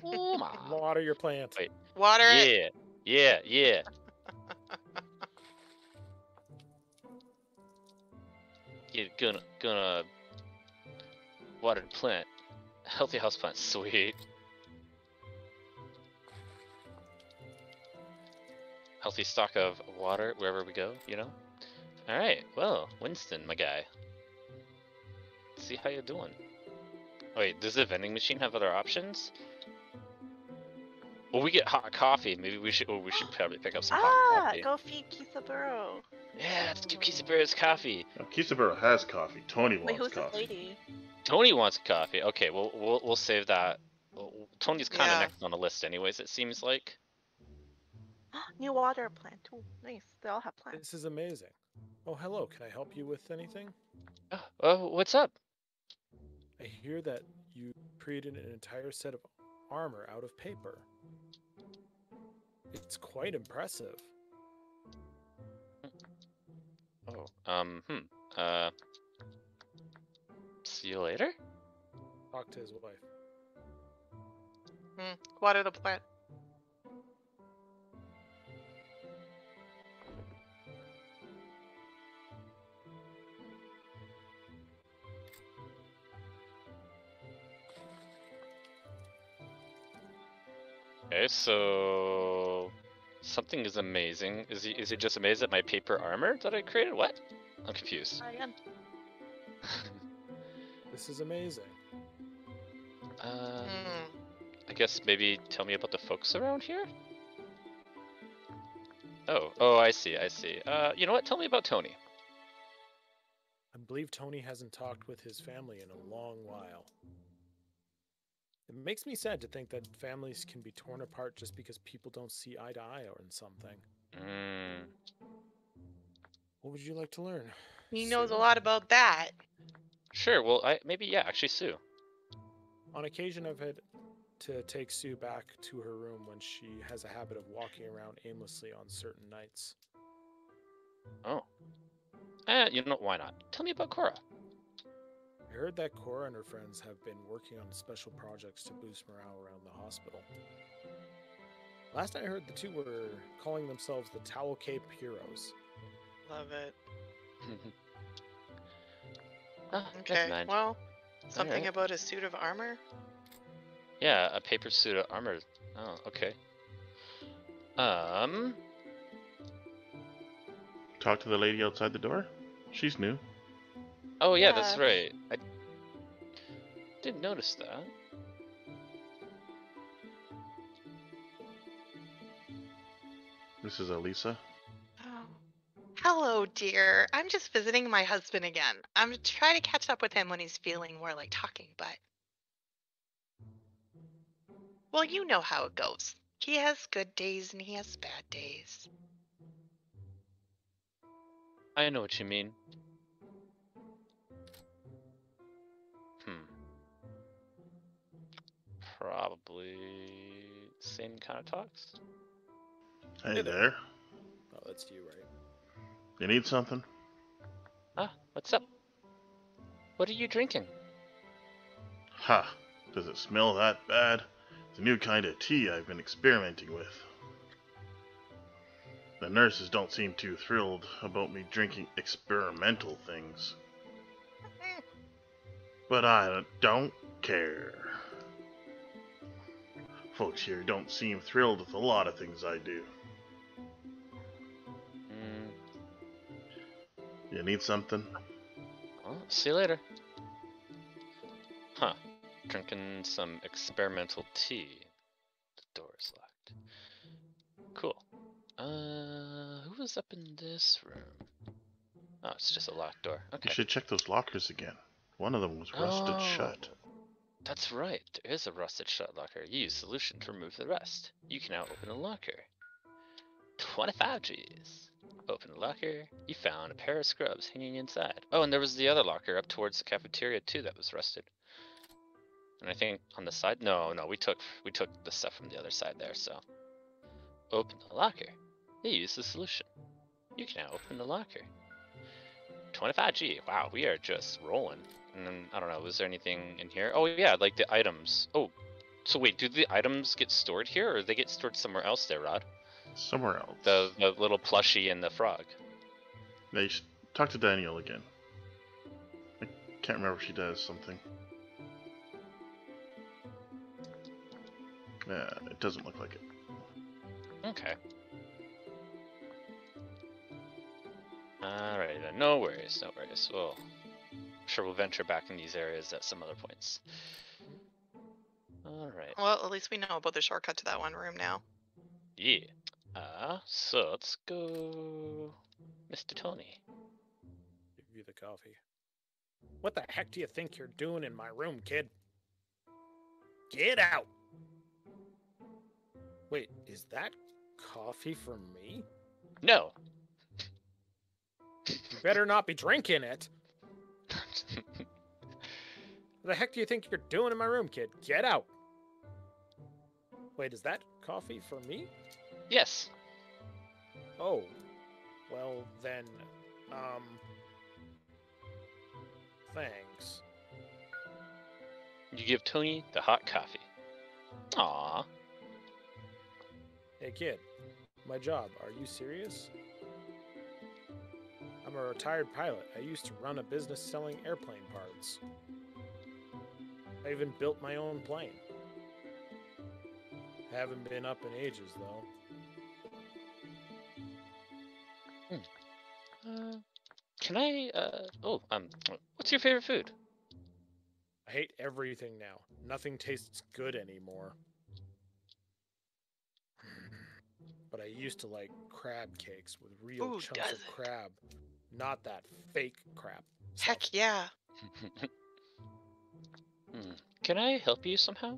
Ooh ma. Water your plants. Wait. Water it. Yeah, yeah, yeah. You're gonna gonna water the plant. Healthy house plant, sweet. Healthy stock of water wherever we go, you know? Alright, well, Winston, my guy. Let's see how you're doing. Wait, does the vending machine have other options? Well, we get hot coffee. Maybe we should. Oh, we should probably pick up some hot Ah, coffee. go feed Kisaburo. Yeah, let's give Kisaburo's coffee. Now, Kisaburo has coffee. Tony wants Wait, wants who's this coffee. lady? Tony wants coffee. Okay, well, we'll we'll save that. Well, Tony's kind of Yeah. next on the list, anyways. It seems like. New water plant. Ooh, nice. They all have plants. This is amazing. Oh, hello. Can I help you with anything? Oh, oh, what's up? I hear that you created an entire set of armor out of paper. It's quite impressive. Oh, um, hmm. Uh, see you later. Talk to his wife. Hmm. Water the plant. Okay, so something is amazing. Is he is he just amazed at my paper armor that I created? What? I'm confused. I am. This is amazing. um, Hmm. I guess maybe tell me about the folks around here. Oh, oh, I see, I see. Uh, you know what? Tell me about Tony. I believe Tony hasn't talked with his family in a long while. It makes me sad to think that families can be torn apart just because people don't see eye to eye on something. Mm, What would you like to learn? He knows a lot about that. sure. Well, I maybe yeah. Actually, Sue. On occasion, I've had to take Sue back to her room when she has a habit of walking around aimlessly on certain nights. Oh. Eh, you know why not? Tell me about Cora. I heard that Cora and her friends have been working on special projects to boost morale around the hospital. Last I heard, the two were calling themselves the Towel Cape Heroes. Love it. Ah, Okay. Well, something Alright. about a suit of armor. Yeah, a paper suit of armor. Oh, okay. Um, Talk to the lady outside the door. She's new. Oh yeah, that's right. I... Didn't notice that. This is Elisa. Oh. Hello, dear. I'm just visiting my husband again. I'm trying to catch up with him when he's feeling more like talking, but. Well, you know how it goes. He has good days and he has bad days. I know what you mean. Probably same kind of talks. Hey Hey there. there. Oh, that's you, right? You need something? Ah, what's up? What are you drinking? Ha! Does it smell that bad? It's a new kind of tea I've been experimenting with. The nurses don't seem too thrilled about me drinking experimental things. But I don't care. Folks here don't seem thrilled with a lot of things I do. Hmm. You need something? Well, see you later. Huh. Drinking some experimental tea. The door is locked. Cool. Uh, who was up in this room? Oh, it's just a locked door. Okay. You should check those lockers again. One of them was rusted shut. That's right. There is a rusted shut locker. You use solution to remove the rust. You can now open the locker. 25 G's. Open the locker. You found a pair of scrubs hanging inside. Oh, and there was the other locker up towards the cafeteria too that was rusted. And I think on the side. No, no, we took we took the stuff from the other side there. So open the locker. You use the solution. You can now open the locker. 25G. Wow, we are just rolling. And then I don't know. Was there anything in here? Oh yeah, like the items. Oh, so wait, do the items get stored here, or they get stored somewhere else? There, Rod. Somewhere else. The the little plushie and the frog. Now you should talk to Danielle again. I can't remember if she does something. Yeah, it doesn't look like it. Okay. Alrighty then. No worries. No worries. Well, I'm sure we'll venture back in these areas at some other points. All right. Well, at least we know about the shortcut to that one room now. Yeah. Uh, so let's go, Mr. Tony. Give you the coffee. What the heck do you think you're doing in my room, kid? Get out! Wait, is that coffee for me? No. Better not be drinking it. What the heck do you think you're doing in my room, kid? Get out! Wait, is that coffee for me? yes. Oh, well then, um, thanks. You give Tony the hot coffee. Aw. Hey kid, my job, are you serious? I'm a retired pilot. I used to run a business selling airplane parts. I even built my own plane. Haven't been up in ages though. Uh, can I? Uh, oh, um, what's your favorite food? I hate everything now. Nothing tastes good anymore. But I used to like crab cakes with real Who chunks of crab, not that fake crap. Heck yeah. Hmm. Can I help you somehow?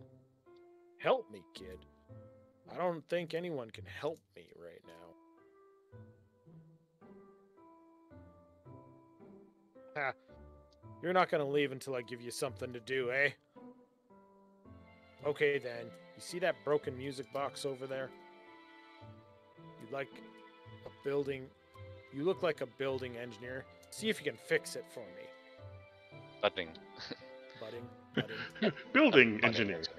Help me, kid. I don't think anyone can help me right now. Ha. You're not gonna leave until I give you something to do, eh? Okay then. You see that broken music box over there? You'd like a building. You look like a building engineer. See if you can fix it for me. Budding. Budding, budding. Building Budding engineer.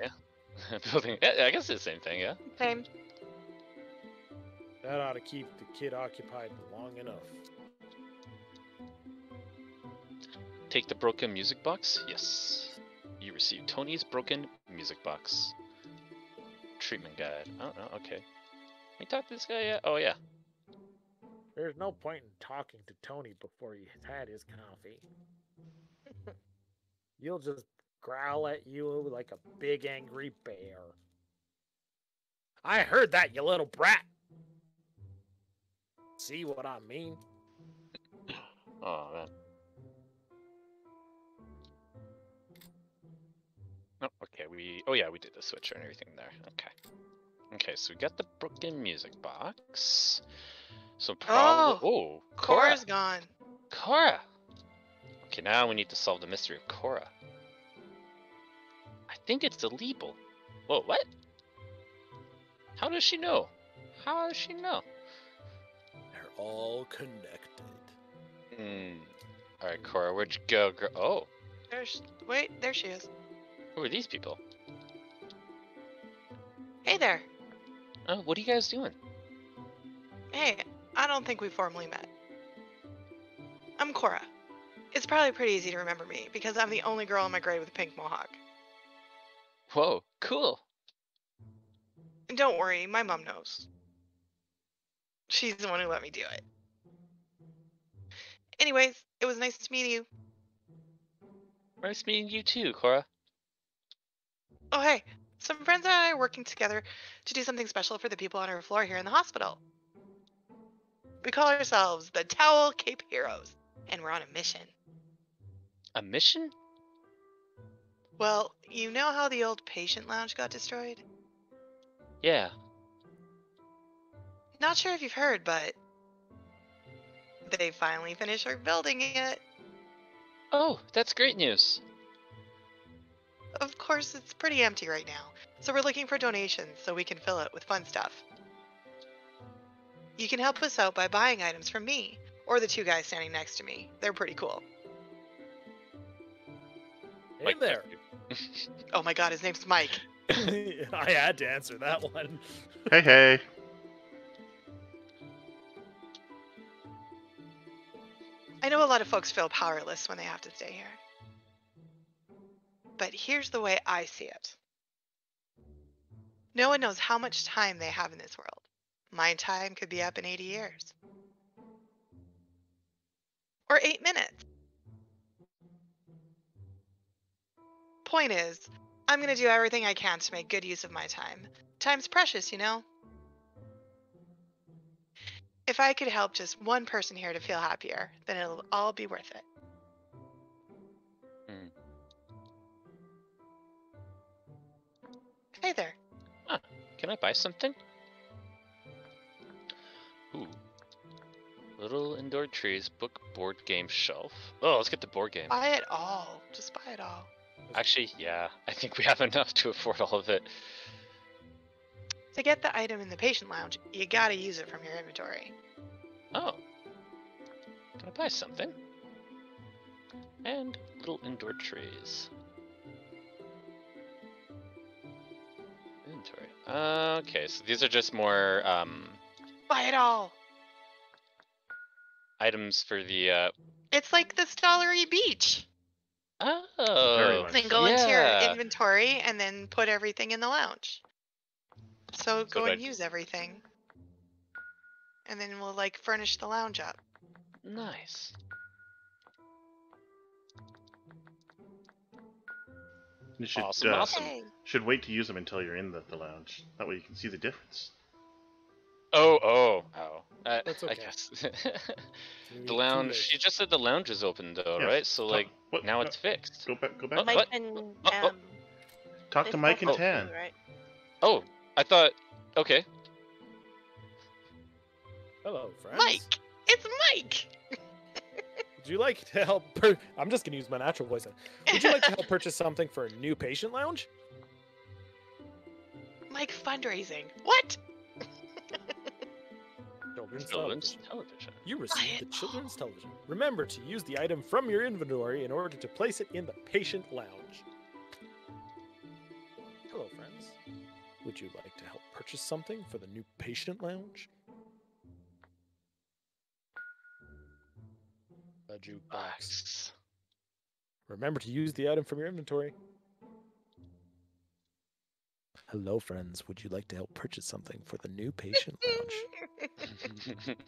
Yeah. Building. Yeah, I guess it's the same thing. Yeah. Same. That ought to keep the kid occupied long enough. Take the broken music box. Yes. You receive Tony's broken music box. Treatment guide. Oh, no, okay. We talked to this guy yet? Oh yeah. There's no point in talking to Tony before he's had his coffee. You'll just growl at you like a big angry bear. I heard that, you little brat. See what I mean? Oh man. Oh, okay. We. Oh yeah, we did the switcher and everything there. Okay. Okay, so we got the broken music box. So probably. Oh, Cora. Cora's gone. Cora. Okay, now we need to solve the mystery of Cora. I think it's the Leeble. Whoa, what? How does she know? How does she know? They're all connected. Hmm. All right, Cora, where'd you go, girl? Oh, There's. Wait, there she is. who are these people? Hey there. Oh, what are you guys doing? Hey, I don't think we formally met. I'm Cora. It's probably pretty easy to remember me because I'm the only girl in my grade with a pink mohawk. Whoa, cool. And don't worry, my mom knows. She's the one who let me do it. Anyways, it was nice to meet you. Nice meeting you too, Cora. Oh, hey, some friends and I are working together to do something special for the people on our floor here in the hospital. We call ourselves the Towel Cape Heroes, and we're on a mission. A mission? Well, you know how the old patient lounge got destroyed? Yeah. Not sure if you've heard, but they finally finished rebuilding it. Oh, that's great news. Of course, it's pretty empty right now, so we're looking for donations so we can fill it with fun stuff. You can help us out by buying items from me or the two guys standing next to me. They're pretty cool. Hey Like there. Oh my god, his name's Mike. I had to answer that one. Hey, hey. I know a lot of folks feel powerless when they have to stay here. But here's the way I see it no one knows how much time they have in this world. My time could be up in 80 years. Or eight minutes. Point is, I'm going to do everything I can to make good use of my time. Time's precious, you know? If I could help just one person here to feel happier, then it'll all be worth it. Hmm. Hey there. Can I buy something? Little indoor trees, book, board game shelf. Oh, let's get the board game. Buy it all. Just buy it all. Actually, yeah, I think we have enough to afford all of it. To get the item in the patient lounge, you gotta use it from your inventory. Oh. Can I buy something? And little indoor trees. Inventory. Uh, okay, so these are just more um, Buy it all. Items for the. Uh... It's like the Stollery Beach. Oh. much Then go into your inventory and then put everything in the lounge. So go that- and use everything. And then we'll like furnish the lounge up. Nice. You should Awesome, uh, awesome. Should wait to use them until you're in the, the lounge. That way you can see the difference. Oh, oh, oh. Uh, That's I guess. The lounge. late. She just said the lounge is open though, Yeah, right? So talk- like what- now no, it's fixed. Go back. Go back. Oh, Mike what? and Oh, oh. um, Talk to Mike and spoke Tan. right? Oh, I thought. Okay. Hello, friends. Mike! It's Mike! Would you like to help? Per- I'm just gonna use my natural voice. then. Would you like to help purchase something for a new patient lounge? Mike fundraising. What? Children's Children's television. television. You received the children's television. Remember to use the item from your inventory in order to place it in the patient lounge. Hello, friends. Would you like to help purchase something for the new patient lounge? A jukebox. Box. Remember to use the item from your inventory. Hello, friends. Would you like to help purchase something for the new patient lounge?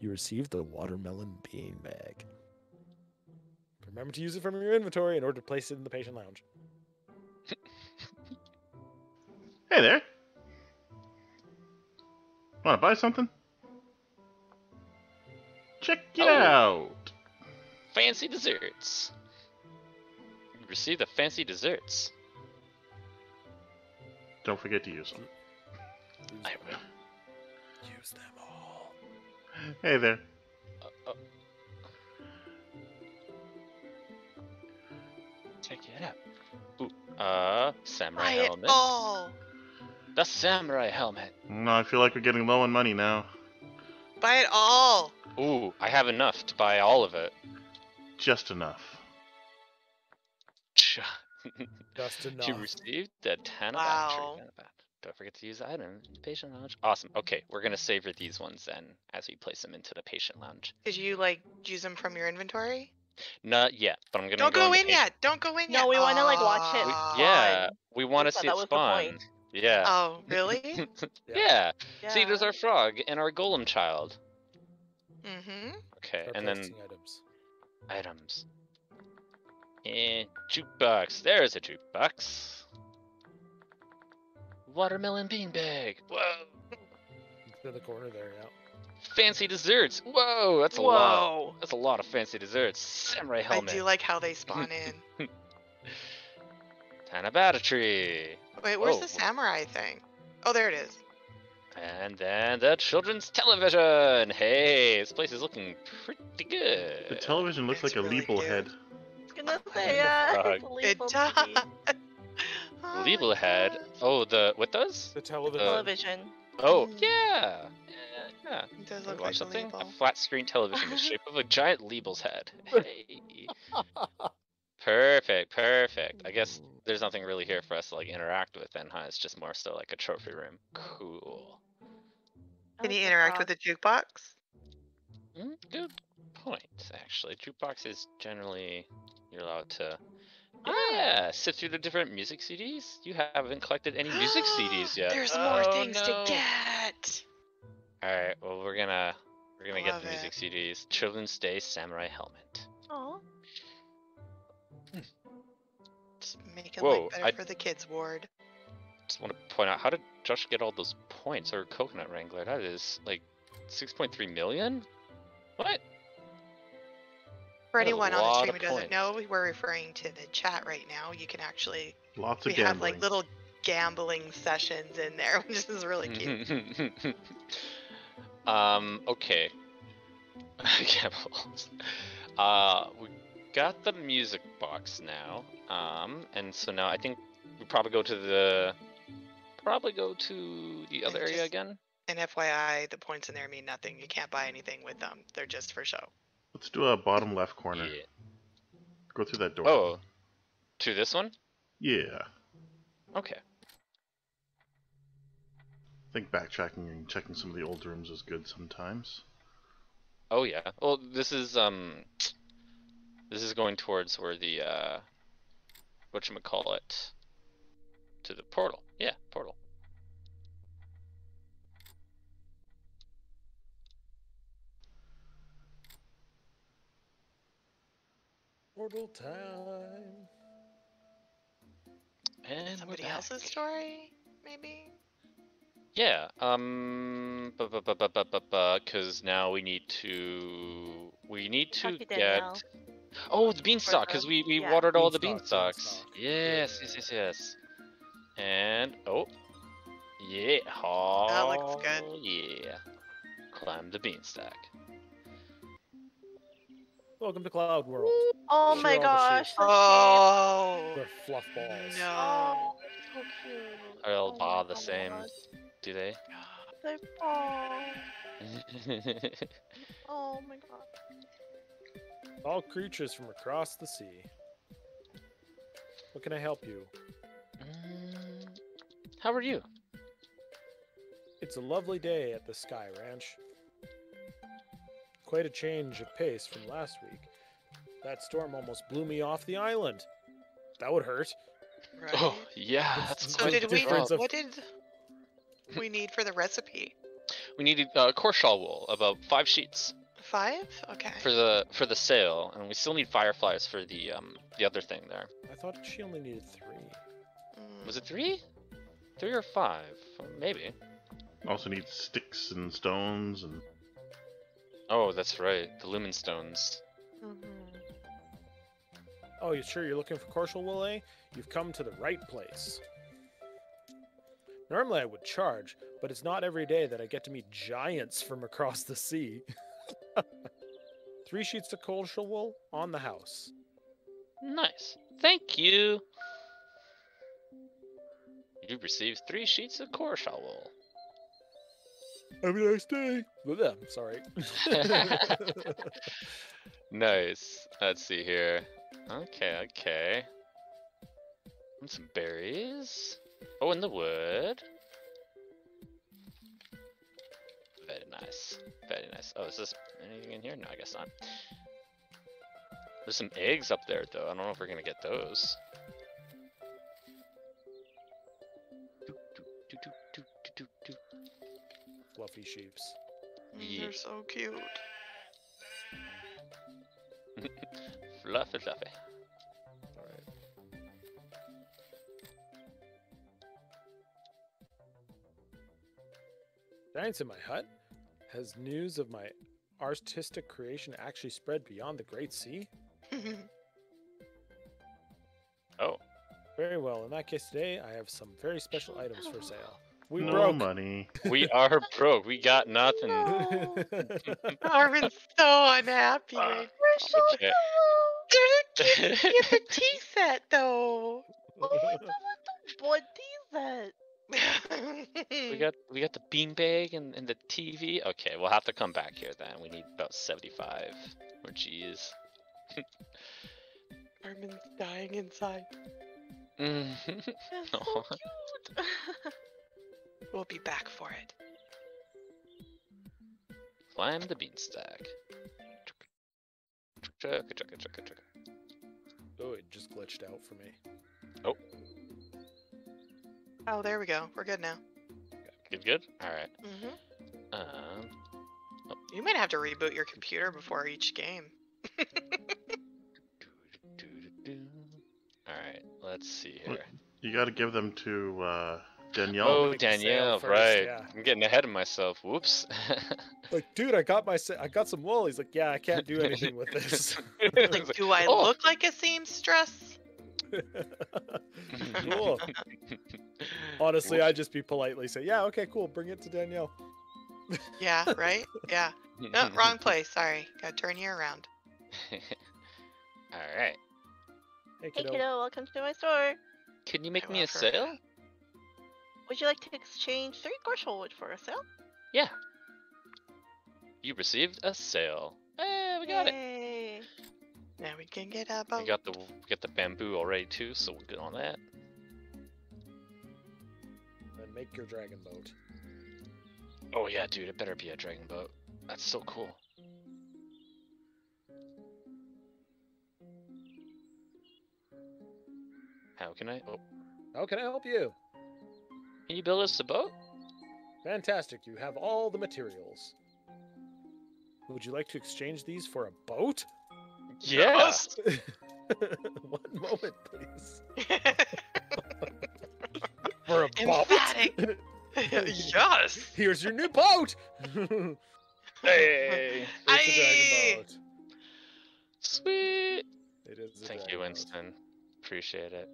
You received the watermelon bean bag. Remember to use it from your inventory in order to place it in the patient lounge. Hey there. Want to buy something? Check it Oh. out. Fancy desserts. You receive the fancy desserts. Don't forget to use them. Use I them. will. Use them all. Hey there. Uh, uh. Check it out. Ooh, uh, samurai Buy it all. The samurai helmet. No, I feel like we're getting low on money now. Buy it all. Ooh, I have enough to buy all of it. Just enough. Cha. Just enough. to receive the Tana Wow. battery. Don't forget to use the item in the patient lounge. Awesome. Okay, we're gonna savor these ones then as we place them into the patient lounge. Did you like use them from your inventory? Not yet, but I'm gonna Don't go, go the in yet. Don't go in No, yet. No, we wanna, like, watch it We- yeah, we want to see it spawn. Yeah. Oh, really? yeah. Yeah. See, there's our frog and our golem child. mm-hmm. Okay, Start and then items. items. Eh, jukebox. There's a jukebox. Watermelon beanbag. Whoa. It's in the corner there, yeah. Fancy desserts. Whoa, that's a lot. Whoa. That's a lot of fancy desserts. Samurai helmet. I helmet. do like how they spawn in. Tanabata tree. Wait, where's Oh. the samurai thing? Oh, there it is. And then the children's television. Hey, this place is looking pretty good. The television looks It's like a really Leeble head. I gonna the say, yeah. frog. it's It does. Oh Leeble head. Oh, the what does? The television. Uh, Television. Oh, Mm. yeah. Yeah. yeah. It does look watch like something? a A flat screen television in the shape of a giant Leeble's head. Hey. perfect, perfect. I guess there's nothing really here for us to like interact with then, huh? It's just more so like a trophy room. Cool. Can you interact with the jukebox? Mm, good point, actually. Jukebox is generally you're allowed to Ah. yeah, sift through the different music CDs. You haven't collected any music CDs yet. There's more Oh, things no. to get. All right, well we're gonna we're gonna get Love the music it. CDs. Children's Day Samurai Helmet. Aw. Just make it Whoa, like better I- for the kids ward. Just want to point out how did Josh get all those points or Coconut Wrangler? That is like 6.3 million. What? For That's anyone on the stream who doesn't points. know, we're referring to the chat right now. You can actually Lots we of have like little gambling sessions in there, which is really cute. um. Okay. Gambles. Uh, we got the music box now. Um, and so now I think we probably go to the probably go to the other And area just- again. And FYI, the points in there mean nothing. You can't buy anything with them. They're just for show. Let's do a bottom left corner. Yeah. Go through that door. Oh, to this one. Yeah. Okay. I think backtracking and checking some of the old rooms is good sometimes. Oh yeah. Well, this is um, this is going towards where the uh, what you call it, to the portal. Yeah, portal. Portal time. And we're Somebody back. else's story, maybe? Yeah. Um. Because now we need to we need to get. Danielle. Oh, the beanstalk, because we, we yeah. watered all the beanstalks. beanstalk. Yes, yes, yes, yes. And oh, yeah. Oh, That looks good. Yeah. Climb the beanstalk. Welcome to Cloud World. Oh Show my all the gosh. shapes. so Oh The fluff balls. no! Oh, so cute. Are all Oh all the same? gosh. Do they? They're- Oh, oh my god. All creatures from across the sea. What can I help you? Mm, How are you? It's a lovely day at the Sky Ranch. Quite a change of pace from last week. That storm almost blew me off the island. That would hurt. Right. Oh, yeah, that's so quite quite did we? of- What did we need for the recipe? We needed uh, Korshaw wool, about five sheets. five? Okay. for the for the sail, and we still need fireflies for the um the other thing there. I thought she only needed three. Mm, Was it three? Three or five? Maybe. Also need sticks and stones and Oh, that's right. The lumen stones. Mhm. Oh, you sure you're looking for Corshal wool, eh? You've come to the right place. Normally I would charge, but it's not every day that I get to meet giants from across the sea. Three sheets of Corshal wool on the house. Nice. Thank you. You received three sheets of core wool. Have a nice day. Blah, sorry. Nice. Let's see here. Okay, okay. And some berries. Oh, in the wood. Very nice. Very nice. Oh, is this anything in here? No, I guess not. There's some eggs up there, though. I don't know if we're gonna get those. Fluffy sheeps. mm, They're so cute. Fluffy, fluffy. Alright. Giants in my hut? Has news of my artistic creation actually spread beyond the Great Sea? Oh, Very well. In that case, today I have some very special items for sale. We no broke. money. we are broke. We got nothing. No. Armin's so unhappy. We're right so Okay. Get the tea set though. Oh, I don't want the what is that? We got we got the beanbag and, and the TV. Okay, we'll have to come back here then. We need about seventy-five. Oh jeez. Armin's dying inside. Mhm. That's so cute. We'll be back for it. Climb the beanstalk. Chugga, chugga, chugga, chugga. oh, it just glitched out for me. Oh, Oh, there we go. We're good now. Good, good. All right. hmm Um. You might have to reboot your computer before each game. All right. Let's see here. You got to give them to uh, Danielle. Oh, make the sale Danielle, first, right. yeah. I'm getting ahead of myself. Whoops. Like, dude, I got my, I got some wool. He's like, yeah, I can't do anything with this. Like, do I Oh. look like a seamstress? cool. Honestly, I'd just be politely say, yeah, okay, cool, bring it to Danielle. Yeah, right? Yeah. No, oh, wrong place. Sorry. Gotta turn you around. All right. Hey, Hey kiddo. kiddo, welcome to my store. Can you make I me a love her. Sale? Would you like to exchange three Gorshal wood for a sale? Yeah. You received a sale. Hey, we got it. Now we can get a We got the we got the bamboo already too, so we're good on that. Then make your dragon boat. Oh yeah, dude, it better be a dragon boat. That's so cool. How can I? Oh, How can I help you? Can you build us a boat? Fantastic, you have all the materials. Would you like to exchange these for a boat? Yes. One moment, please. For a boat? Emphatic. yes. Here's your new boat! Hey. It's a dragon boat. Sweet. It is a Thank dragon you, boat. Winston. Appreciate it.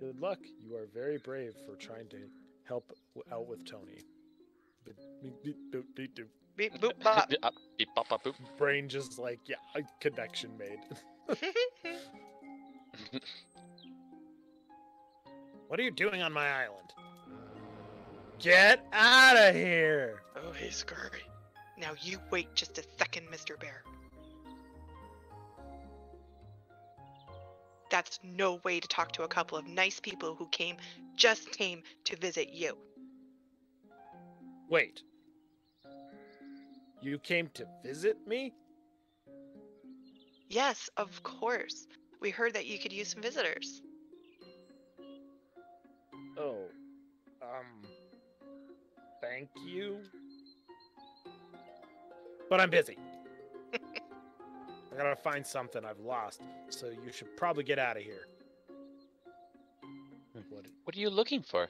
Good luck. You are very brave for trying to help out with Tony. Beep, beep, boop, beep, doop. Beep boop bop. Beep, bop, bop, boop. brain just like yeah, a connection made. What are you doing on my island? Get out of here! oh, hey, scurvy. Now you wait just a second, Mr. Bear. That's no way to talk to a couple of nice people who came, just came to visit you. Wait. You came to visit me? Yes, of course. We heard that you could use some visitors. Oh. Um. Thank you. but I'm busy. I gotta find something I've lost, so you should probably get out of here. What, What are you looking for?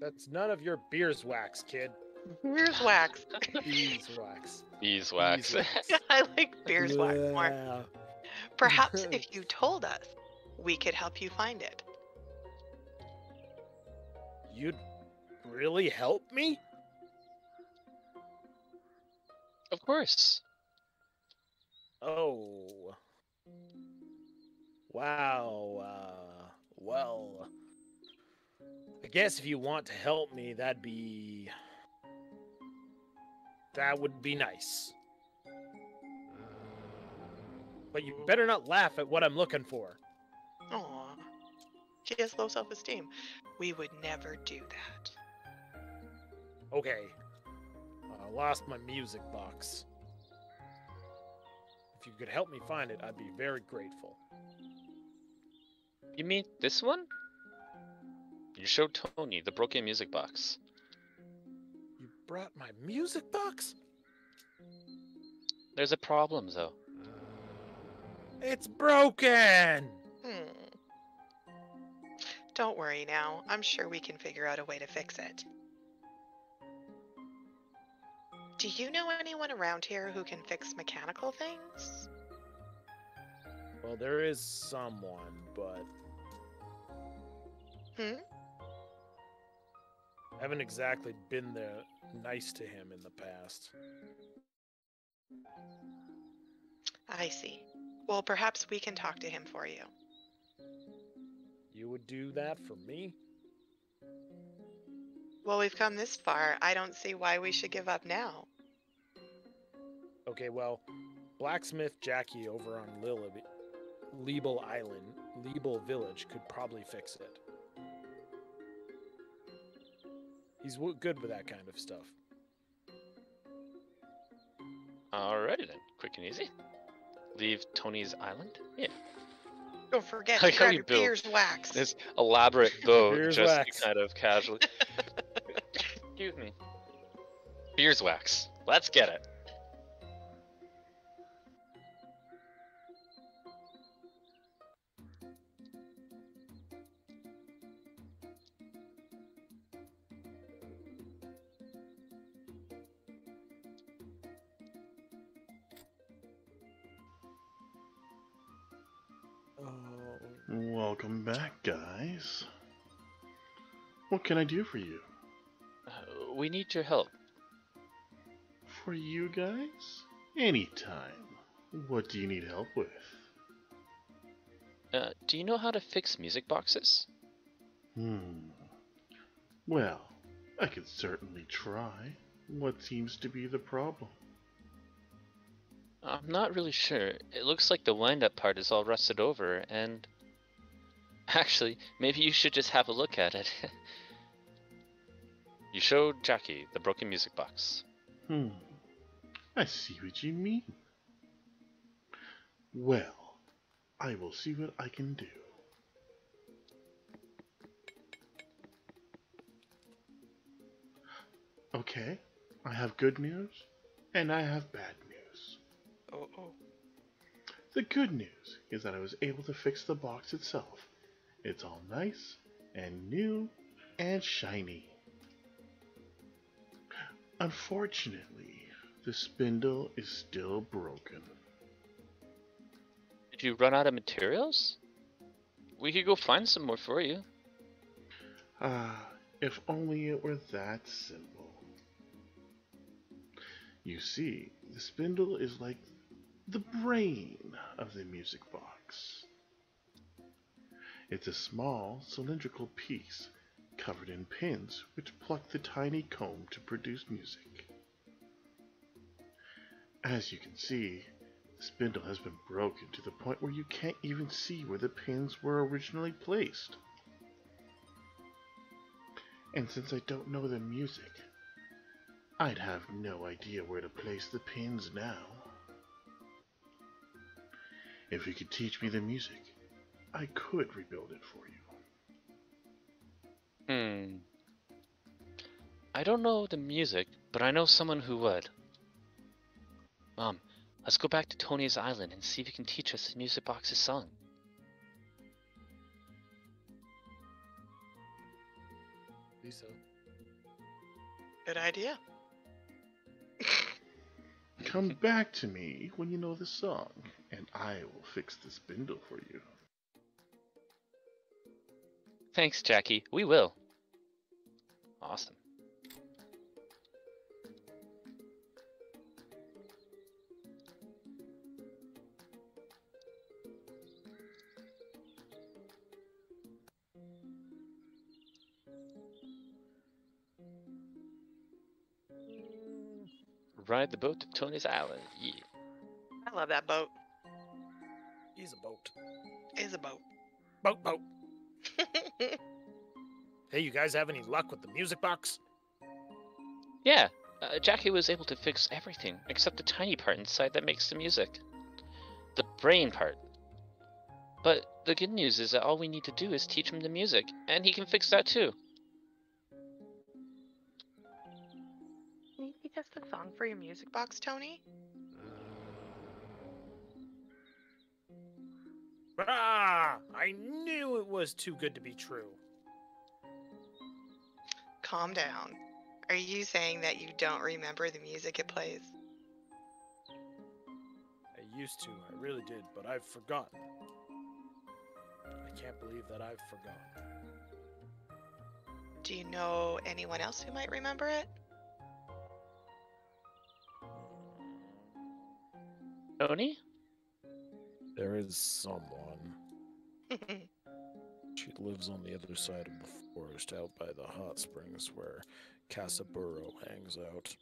that's none of your beeswax, kid. Beeswax. Beeswax. Beeswax. Beeswax. I like beeswax more. Perhaps if you told us, we could help you find it. You'd really help me? of course. Oh. Wow. Uh, well, I guess if you want to help me, that'd be. That would be nice. But you better not laugh at what I'm looking for. Aw. She has low self esteem. We would never do that. Okay. I lost my music box. If you could help me find it, I'd be very grateful. You mean this one? You showed Tony the broken music box. You brought my music box? There's a problem though. It's broken! Hmm. Don't worry now. I'm sure we can figure out a way to fix it. Do you know anyone around here who can fix mechanical things? Well, there is someone, but Hmm? haven't exactly been there nice to him in the past. I see. Well, perhaps we can talk to him for you. You would do that for me? Well, we've come this far. I don't see why we should give up now. Okay, well, blacksmith Jackie over on Lilib- Leeble Island, Leeble Village could probably fix it. He's w- good with that kind of stuff. Alrighty then, quick and easy. Leave Tony's island? Yeah. Don't forget Like to how grab you your build beer's wax. This elaborate boat Beer's just wax. kind of casually. Excuse me. Beerswax. Let's get it. Oh, Welcome back, guys. What can I do for you? We need your help. For you guys? Anytime. What do you need help with? Uh, do you know how to fix music boxes? Hmm. Well, I could certainly try. What seems to be the problem? I'm not really sure. It looks like the wind-up part is all rusted over, and... Actually, maybe you should just have a look at it. you showed Jackie the broken music box. Hmm. I see what you mean. Well, I will see what I can do. Okay, I have good news and I have bad news. Oh, oh. The good news is that I was able to fix the box itself. It's all nice and new and shiny. Unfortunately, the spindle is still broken. Did you run out of materials? We could go find some more for you. Ah, if only it were that simple. You see, the spindle is like the brain of the music box. It's a small cylindrical piece covered in pins which pluck the tiny comb to produce music. As you can see, the spindle has been broken to the point where you can't even see where the pins were originally placed. And since I don't know the music, I'd have no idea where to place the pins now. If you could teach me the music, I could rebuild it for you. Hmm. I don't know the music, but I know someone who would. Mom, let's go back to Tony's Island and see if he can teach us the music box's song. Lisa. Good idea. Come back to me when you know the song, and I will fix the spindle for you. Thanks, Jackie. We will. Awesome. Ride the boat to Tony's Island. Yeah. I love that boat. He's a boat. Is a boat. Boat, boat. Hey, you guys have any luck with the music box? Yeah, uh, Jackie was able to fix everything except the tiny part inside that makes the music. The brain part. But the good news is that all we need to do is teach him the music, and he can fix that too. Can you teach us the song for your music box, Tony? Ah! I knew it was too good to be true. Calm down. Are you saying that you don't remember the music it plays? I used to, I really did, but I've forgotten. I can't believe that I've forgotten. Do you know anyone else who might remember it? Tony? There is someone. She lives on the other side of the forest out by the hot springs where Kisaburo hangs out.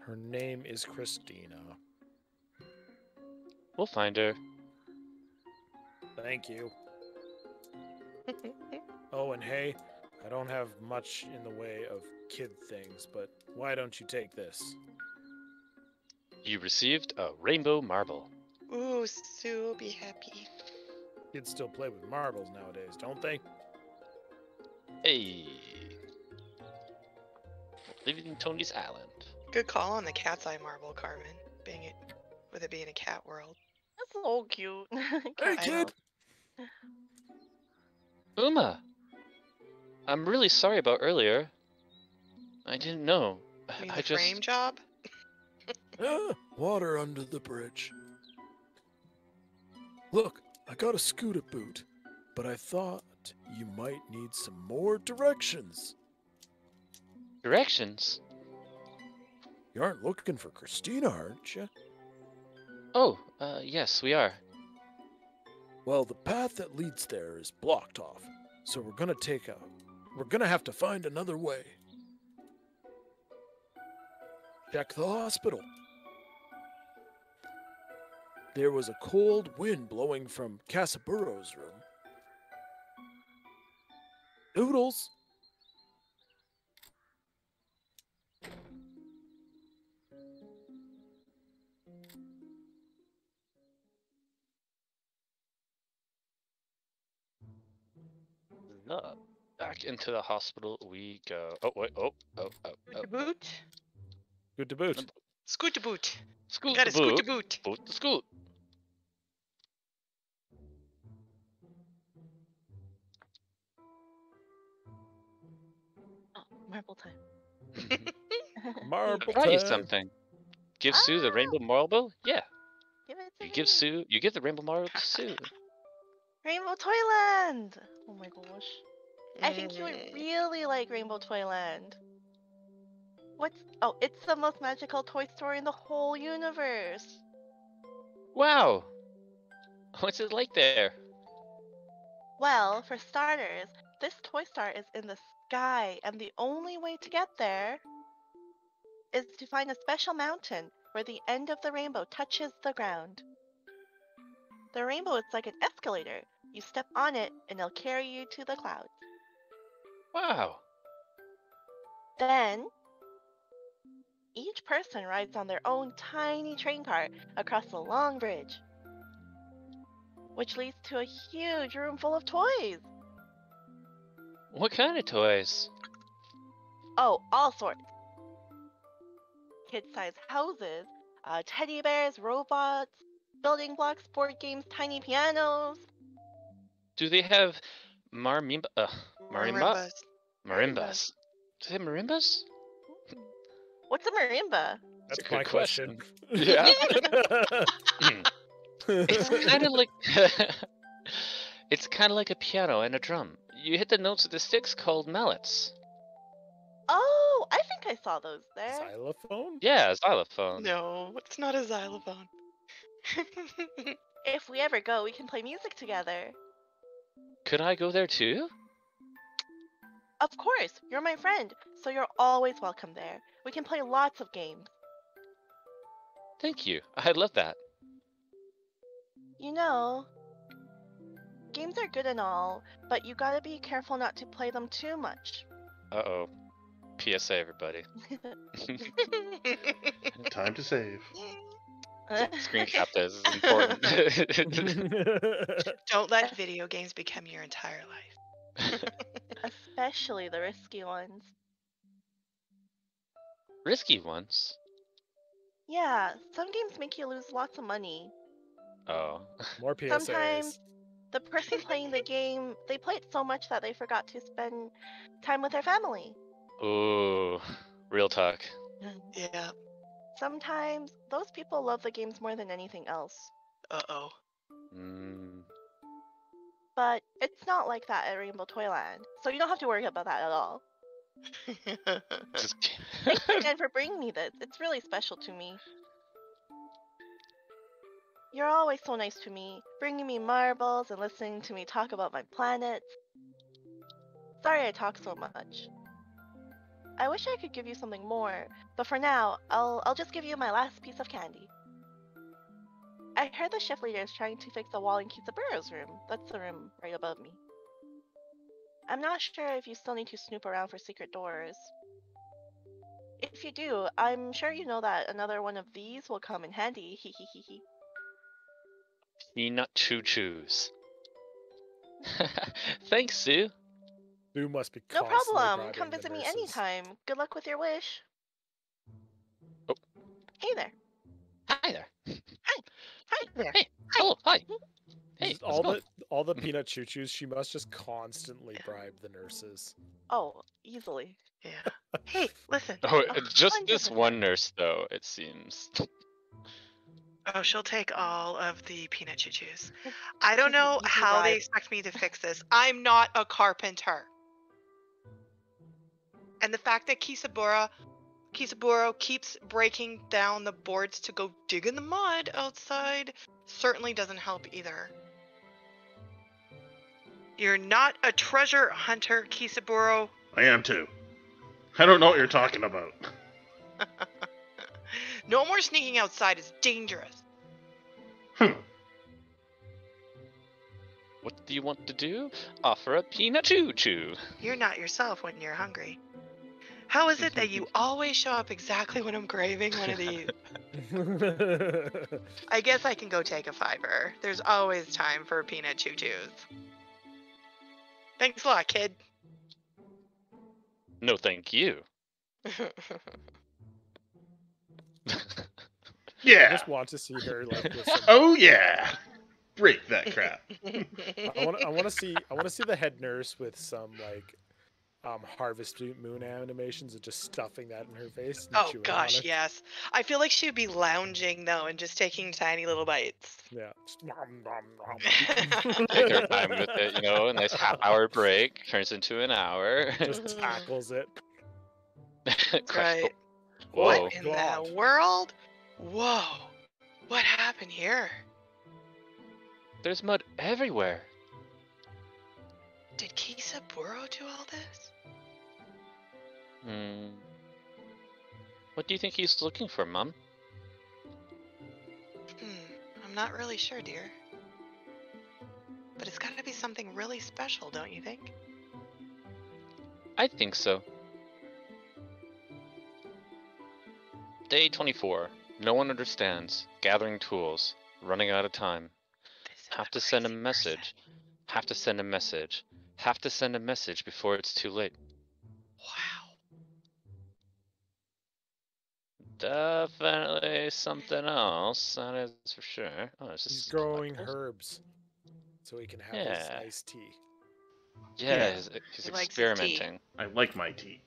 Her name is Christina. We'll find her. Thank you. Oh, and hey, I don't have much in the way of kid things, but why don't you take this? You received a rainbow marble. Ooh, Sue will be happy. Kids still play with marbles nowadays, don't they? Hey. Leaving Tony's Island. Good call on the cat's eye marble, Karman. Being it, with it being a cat world. That's so cute. Hey, kid! Uma! I'm really sorry about earlier. I didn't know. I mean, I the just. frame job. Ah, water under the bridge. Look, I got a scooter boot, but I thought you might need some more directions. Directions? You aren't looking for Christina, aren't you? Oh, uh, yes, we are. Well, the path that leads there is blocked off, so we're gonna take a. We're gonna have to find another way. Check the hospital. There was a cold wind blowing from Kisaburo's room. Noodles! No. Back into the hospital we go. Oh, wait. Oh, oh, oh, oh. Scoot boot. Good to boot. Scoot to boot. Scoot Got the a scoot boot. boot. Boot the scoot. Marble time. Mm-hmm. Marble Try you time. something. Give Sue the ah! rainbow marble? Yeah. Give it to You give me. Sue. You give the rainbow marble to Sue. Rainbow Toyland. Oh my gosh. I think you would really like Rainbow Toyland. What's oh, it's the most magical toy store in the whole universe. Wow. What's it like there? Well, for starters, this toy store is in the sky, and the only way to get there is to find a special mountain where the end of the rainbow touches the ground. The rainbow is like an escalator. You step on it, and it'll carry you to the clouds. Wow. Then, each person rides on their own tiny train car across a long bridge, which leads to a huge room full of toys. What kind of toys? Oh, all sorts. Kid-sized houses, uh, teddy bears, robots, building blocks, board games, tiny pianos. Do they have marimba? Uh, marimba? Marimbas. Marimbas. Do they have marimbas? What's a marimba? That's a good my question. Yeah. It's kind of like it's kind of like a piano and a drum. You hit the notes with the sticks called mallets. Oh, I think I saw those there. Xylophone? Yeah, xylophone. No, it's not a xylophone. If we ever go, we can play music together. Could I go there too? Of course, you're my friend, so you're always welcome there. We can play lots of games. Thank you. I'd love that. You know, games are good and all, but you gotta be careful not to play them too much. Uh oh. PSA, everybody. Time to save. Screen cap this is important. Don't let video games become your entire life. Especially the risky ones. Risky ones. Yeah, some games make you lose lots of money. Oh. More PSAs. Sometimes the person playing the game, they played so much that they forgot to spend time with their family. Ooh. Real talk. Yeah. Sometimes those people love the games more than anything else. Uh oh. Mm. But it's not like that at Rainbow Toyland, so you don't have to worry about that at all. Just Thanks again for bringing me this. It's really special to me. You're always so nice to me, bringing me marbles and listening to me talk about my planets. Sorry I talk so much. I wish I could give you something more, but for now, I'll I'll just give you my last piece of candy. I heard the shift leader is trying to fix the wall in Kisaburo's room. That's the room right above me. I'm not sure if you still need to snoop around for secret doors. If you do, I'm sure you know that another one of these will come in handy. Hee. Peanut choo choos. Thanks, Sue. Sue must be No problem. Come visit me nurses. anytime. Good luck with your wish. Oh. Hey there. Hi there. Hi Hi there. Hey. Hello. Hi. Oh, mm-hmm. Hey. All it going? the all the mm. peanut choo choos, she must just constantly bribe the nurses. Oh, easily. Yeah. Hey, listen. Oh, a just this one nurse, though. It seems. Oh, she'll take all of the peanut choo choos. I don't know how they expect me to fix this. I'm not a carpenter. And the fact that Kisabura Kisaburo keeps breaking down the boards to go dig in the mud outside certainly doesn't help either. You're not a treasure hunter, Kisaburo. I am too. I don't know what you're talking about. no more sneaking outside is dangerous. Hmm. What do you want to do? Offer a peanut choo choo. You're not yourself when you're hungry. How is it that you always show up exactly when I'm craving one of these? I guess I can go take a fiver. There's always time for peanut choo choos. Thanks a lot, kid. No, thank you. I Yeah. just want to see her like with Oh yeah. Break that crap. I want I want to see I want to see the head nurse with some like um Harvest Moon animations and just stuffing that in her face. oh gosh, yes. I feel like she'd be lounging though and just taking tiny little bites. Yeah. Nom, nom, nom. Take her time with it, you know. A nice half hour break turns into an hour. just tackles it. Crush- right. Whoa. what in God. the world? Whoa. What happened here? There's mud everywhere. Did Kisa Kisaburo do all this? Hmm. What do you think he's looking for, Mum? Hmm, I'm not really sure, dear. But it's gotta be something really special, don't you think? I think so. Day 24. No one understands. Gathering tools. Running out of time. Have to send a crazy person. message. Have to send a message. Have to send a message before it's too late. Wow. definitely something else. That is for sure. Oh, it's He's just growing herbs so he can have his Yeah. nice tea. Yeah, Yeah. he's, he's He likes tea. experimenting. I like my tea.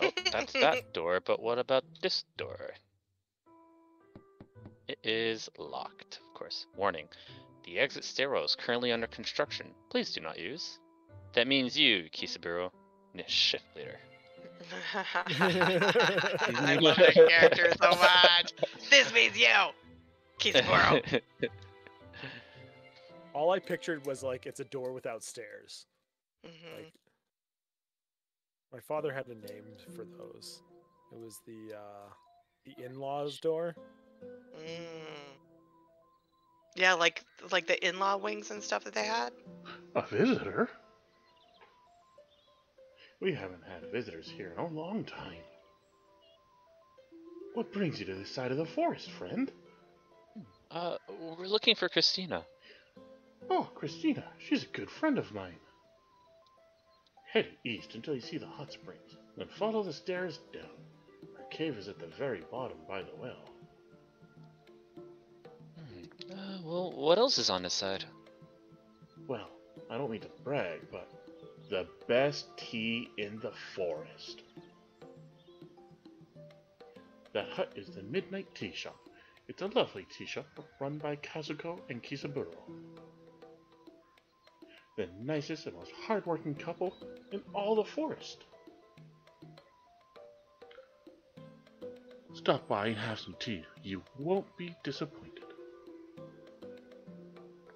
Oh, that's that door, but what about this door? It is locked, of course. Warning. The exit stairwell is currently under construction. Please do not use. That means you, Kisaburo, Nish shift leader. I love that character so much. This means you, Kisaburo. All I pictured was like it's a door without stairs. Mhm. Like my father had a name for those. It was the uh the in-laws door. Mm. Yeah, like like the in-law wings and stuff that they had. A visitor? We haven't had visitors here in a long time. What brings you to this side of the forest, friend? Uh, we're looking for Christina. Oh, Christina. She's a good friend of mine. Head east until you see the hot springs, then follow the stairs down. Her cave is at the very bottom by the well. Hmm. Uh, well, what else is on this side? Well, I don't mean to brag, but the best tea in the forest. That hut is the Midnight Tea Shop. It's a lovely tea shop run by Kazuko and Kisaburo. The nicest and most hardworking couple in all the forest. Stop by and have some tea. You won't be disappointed.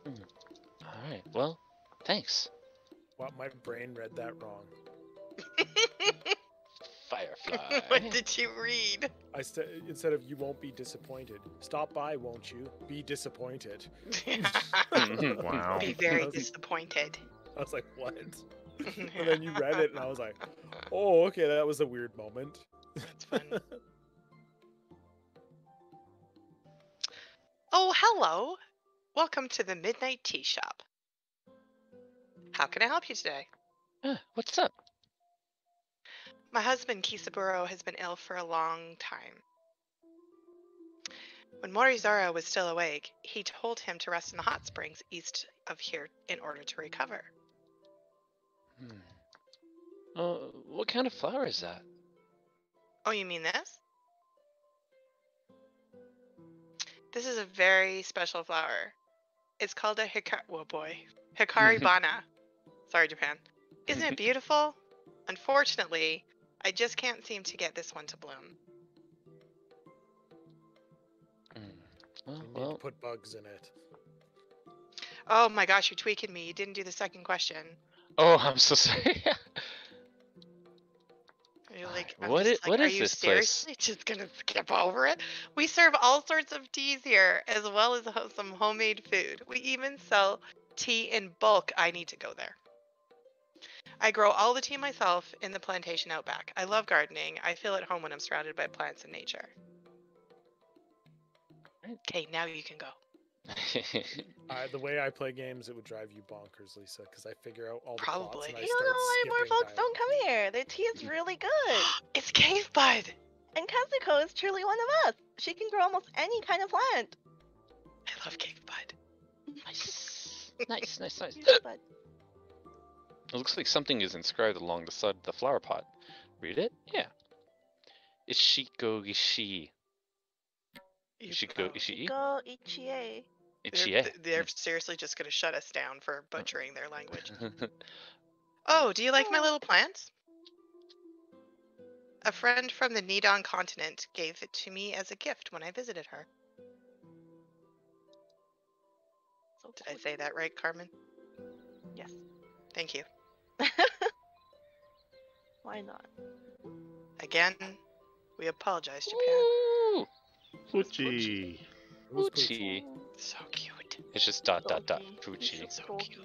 Hmm. Alright, well, thanks. What my brain read that wrong. Firefly. what did you read? I said instead of you won't be disappointed. Stop by, won't you? Be disappointed. Wow. Be I very was like- disappointed. I was like, what? And then you read it, and I was like, oh, okay, that was a weird moment. That's fun. Oh, hello. Welcome to the Midnight Tea Shop. How can I help you today? Ah, what's up? My husband, Kisaburo, has been ill for a long time. When Morizora was still awake, he told him to rest in the hot springs east of here in order to recover. Hmm. Uh, what kind of flower is that? Oh, you mean this? This is a very special flower. It's called a hikari. Oh boy, hikari bana. Sorry, Japan. Isn't it beautiful? Unfortunately, I just can't seem to get this one to bloom. Hmm. Well, You need well, to put bugs in it. Oh my gosh, you're tweaking me. You didn't do the second question. oh, I'm so sorry. You're like, I'm what just i- like, what are is you this place?" seriously just gonna skip over it? We serve all sorts of teas here, as well as some homemade food. We even sell tea in bulk. I need to go there. I grow all the tea myself in the plantation out back. I love gardening. I feel at home when I'm surrounded by plants and nature. Okay, now you can go. Uh, the way I play games, it would drive you bonkers, Lisa, because I figure out all the plots Probably. and I You don't start know why more skipping folks don't come here. Their tea is really good. it's Cave Bud. And Kazuko is truly one of us. She can grow almost any kind of plant. I love Cave Bud. nice, nice, nice, nice. Yes, but It looks like something is inscribed along the side of the flower pot. Read it? Yeah. Ishiko Ishi. You- Ishiko Ishii? go Ichie. They're, they're seriously just gonna shut us down for butchering their language. Oh, do you like my little plants? A friend from the Nidon continent gave it to me as a gift when I visited her. Did I say that right, Karman? Yes. Thank you. Why not? Again, we apologize, Japan. Ooh, Fuji. Who's Poochie. So cute. It's just dot dot dot. Doggy. Fuji. So Cool. cute.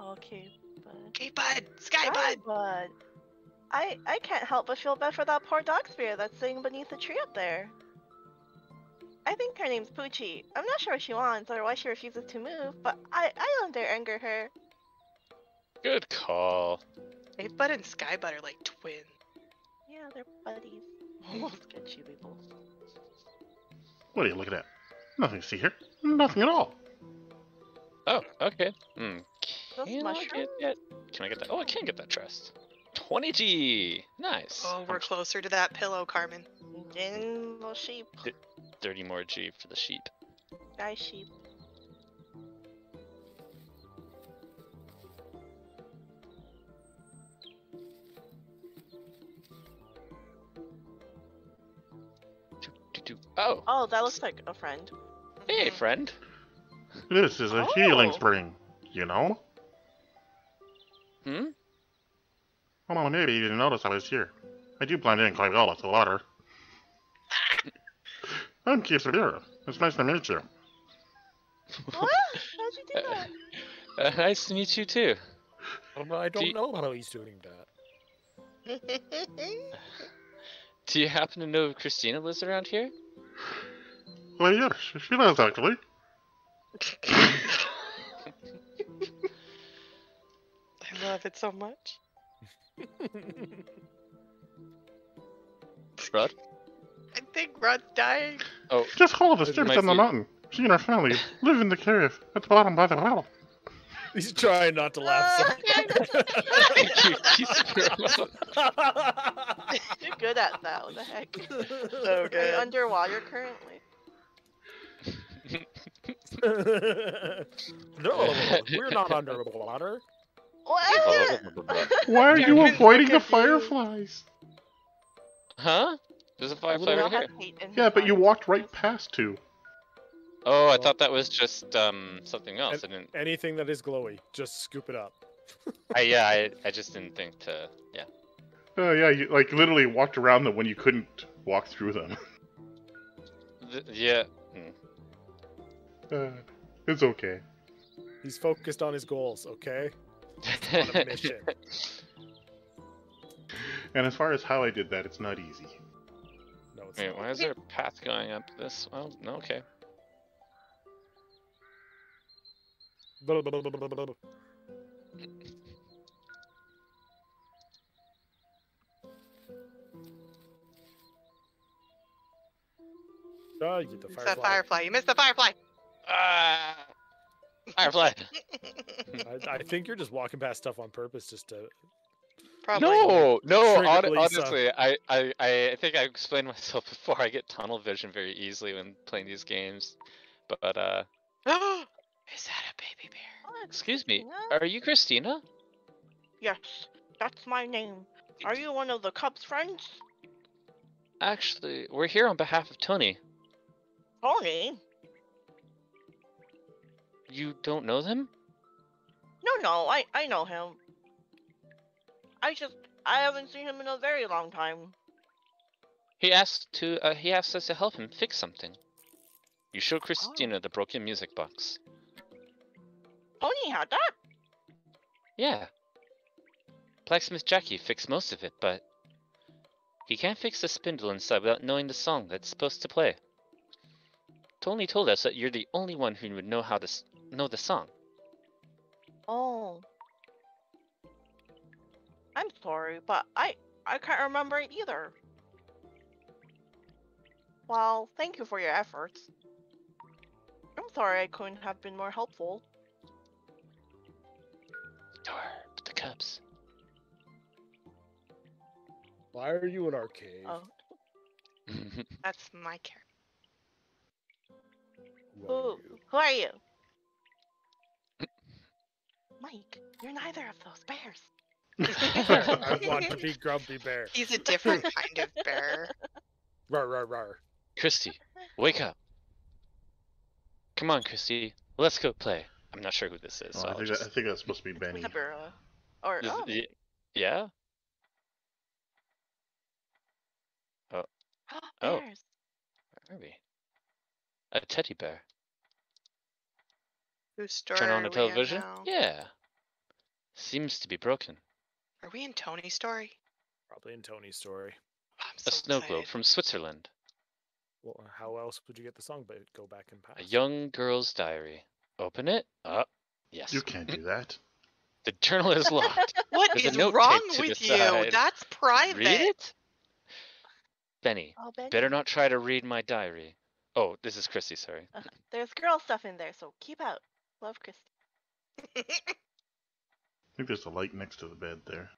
Okay, but Okay, bud. Sky Hi, bud. bud. I I can't help but feel bad for that poor dog spirit that's sitting beneath the tree up there. I think her name's Poochie. I'm not sure what she wants or why she refuses to move, but I I don't dare anger her. Good call. Cave bud and sky bud are like twins. Yeah, they're buddies. Almost sketchy people. What are you looking at? Nothing to see here. Nothing at all. Oh, okay. Hmm. Can I get that? Can I get that? Oh, I can get that trust. 20G! Nice. Oh, we're closer to that pillow, Karman. In the sheep. 30 more G for the sheep. Nice sheep. Oh, Oh, that looks like a friend. hey, Mhm. friend. This is a healing Oh. spring, you know? Hmm? Well, maybe you didn't notice I was here. I do blend in quite well with the water. I'm Kisarira. It's nice to meet you. What? How'd you do that? Uh, nice to meet you too. Um, I Do don't you- know how he's doing that. Do you happen to know if Christina lives around here? Well, yes, she does actually. I love it so much. Rod? I think Rod's dying. Oh, Just hold the It steps might the mountain. She and her family live in the cave at the bottom by the well. He's trying not to laugh. thank you, Kisarira. You're good at that. What the heck? So Are you good. underwater currently? no, we're not underwater. What? Why are you avoiding the fireflies? huh? There's a firefly right here. Has hate in his Yeah, but you walked right past two. Oh, I thought that was just um something else. I didn't. Anything that is glowy, just scoop it up. I, yeah, I, I just didn't think to. Yeah. Oh yeah, you like literally walked around them when you couldn't walk through them. Th- yeah. hmm. Uh, it's okay. He's focused on his goals, okay? on a mission. And as far as how I did that, it's not easy. No, it's Wait, not. why is there a path going up this? Oh, no, okay. Blah, blah, blah. Oh, you get the It's firefly. that firefly. You missed the firefly. Ah! Firefly! I, I think you're just walking past stuff on purpose just to. Probably. No, no. Trigger hon- police, uh, honestly, I, I, I think I explained myself before. I get tunnel vision very easily when playing these games. But uh, Is that a baby bear? What? excuse me, Christina? are you Christina? Yes, that's my name. Are you one of the Cubs' friends? Actually, we're here on behalf of Tony. Tony? You don't know them? No, no, I, I know him. I just, I haven't seen him in a very long time. He asked to. Uh, he asked us to help him fix something. You showed Christina the broken music box. Tony had that? Yeah. Blacksmith Jackie fixed most of it, but he can't fix the spindle inside without knowing the song that's supposed to play. Tony told us that you're the only one who would know how to s- know the song. Oh. I'm sorry, but I, I can't remember it either. Well, thank you for your efforts. I'm sorry I couldn't have been more helpful. Door, but the Cubs. Why are you in our cave? Oh, That's my character. Who are who, you? who are you? Mike, you're neither of those bears. I want to be Grumpy Bear. He's a different kind of bear. Rar, rar, rar. Christy, wake up. Come on, Christy. Let's go play. I'm not sure who this is. Oh, so I, think just... that, I think that's supposed to be Benny. Isabella. Or, Is- oh, Yeah? Oh. oh. bears. Where are we? A teddy bear. Whose story Turn on the television? Yeah. Seems to be broken. Are we in Tony's story? Probably in Tony's story. I'm A so snow globe from Switzerland. Well, how else would you get the song? But go back and pass. A young girl's diary. Open it. Up. yes. You can't do that. The journal is locked. What There's is wrong taped to with you? side. That's private. Read it. Benny, Oh, Benny. better not try to read my diary. Oh, this is Christy, sorry. Uh, there's girl stuff in there, so keep out. Love Christy. I think there's a light next to the bed there.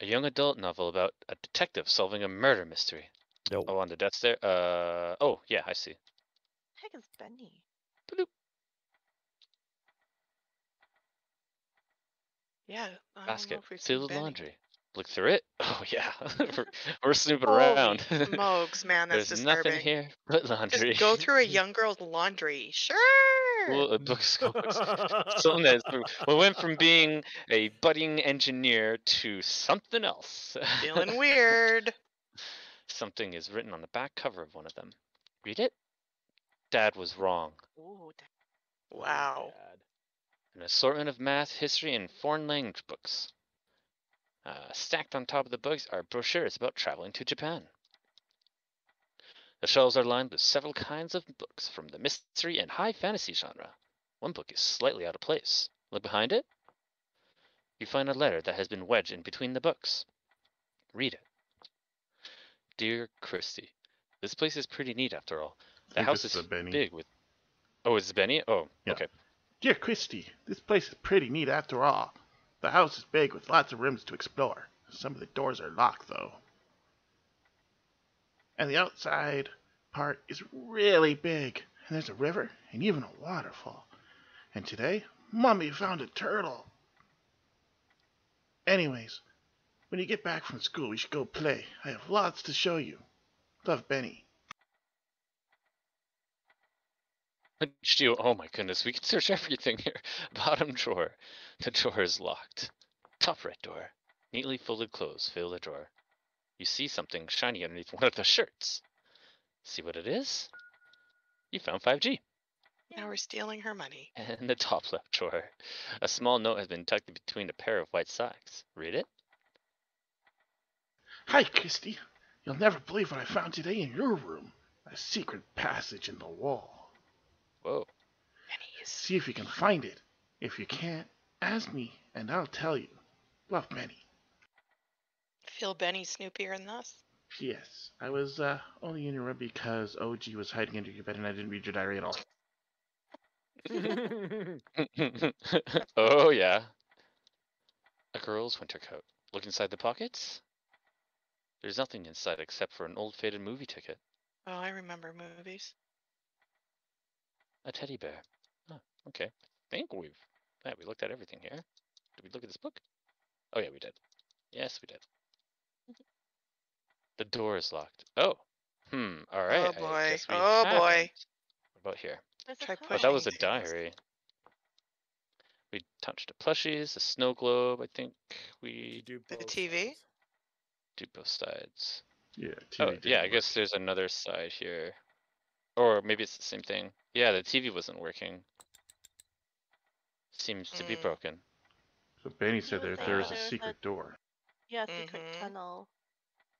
A young adult novel about a detective solving a murder mystery. No. Oh, on the desk there. Uh oh, yeah, I see. Heck is Benny? yeah. I Basket if we've filled with Benny. laundry. Look through it. Oh yeah, we're, we're snooping Holy around. Smokes, man, that's There's disturbing. nothing here but laundry. Just go through a young girl's laundry. Sure. Well, a book's something that's we went from being a budding engineer to something else. Feeling weird. something is written on the back cover of one of them. Read it. Dad was wrong. Ooh, that- Wow. An assortment of math, history, and foreign language books. Uh, stacked on top of the books are brochures about traveling to Japan. The shelves are lined with several kinds of books from the mystery and high fantasy genre. One book is slightly out of place. Look behind it. You find a letter that has been wedged in between the books. Read it. Dear Christy, this place is pretty neat after all. The house is is Benny. big with. Oh, it's Benny. Oh, Yeah. okay. Dear Christy, this place is pretty neat after all. The house is big with lots of rooms to explore. Some of the doors are locked though. And the outside part is really big. And there's a river and even a waterfall. And today, Mummy found a turtle. Anyways, when you get back from school, we should go play. I have lots to show you. Love, Benny. Geo, oh my goodness, we can search everything here. Bottom drawer. The drawer is locked. Top right door. Neatly folded clothes fill the drawer. You see something shiny underneath one of the shirts. See what it is? You found 5G. Now we're stealing her money. And in the top left drawer, a small note has been tucked between a pair of white socks. Read it. Hi, Christy. You'll never believe what I found today in your room. A secret passage in the wall. Whoa. Pennies. See if you can find it. If you can't, ask me and I'll tell you. Love, Benny. Feel Benny snoopier than us. Yes. I was uh, only in your room because OG was hiding under your bed and I didn't read your diary at all. oh yeah. A girl's winter coat. Look inside the pockets. There's nothing inside except for an old faded movie ticket. Oh, I remember movies. A teddy bear. Oh, okay. I think we've yeah, we looked at everything here. Did we look at this book? Oh yeah, we did. Yes, we did. The door is locked. Oh. Hmm. All right. I boy. Oh, boy. haven't. What about here? There's a Try code. Oh, that was a diary. We touched the plushies, the snow globe. I think we do The TV? sides. do both sides. Yeah, Oh, TV yeah, I guess there's another side here. Or maybe it's the same thing. Yeah, the TV wasn't working. Seems to be Mm. broken. So Benny said there, there is a There's a- secret door. Yeah, secret Mhm. tunnel.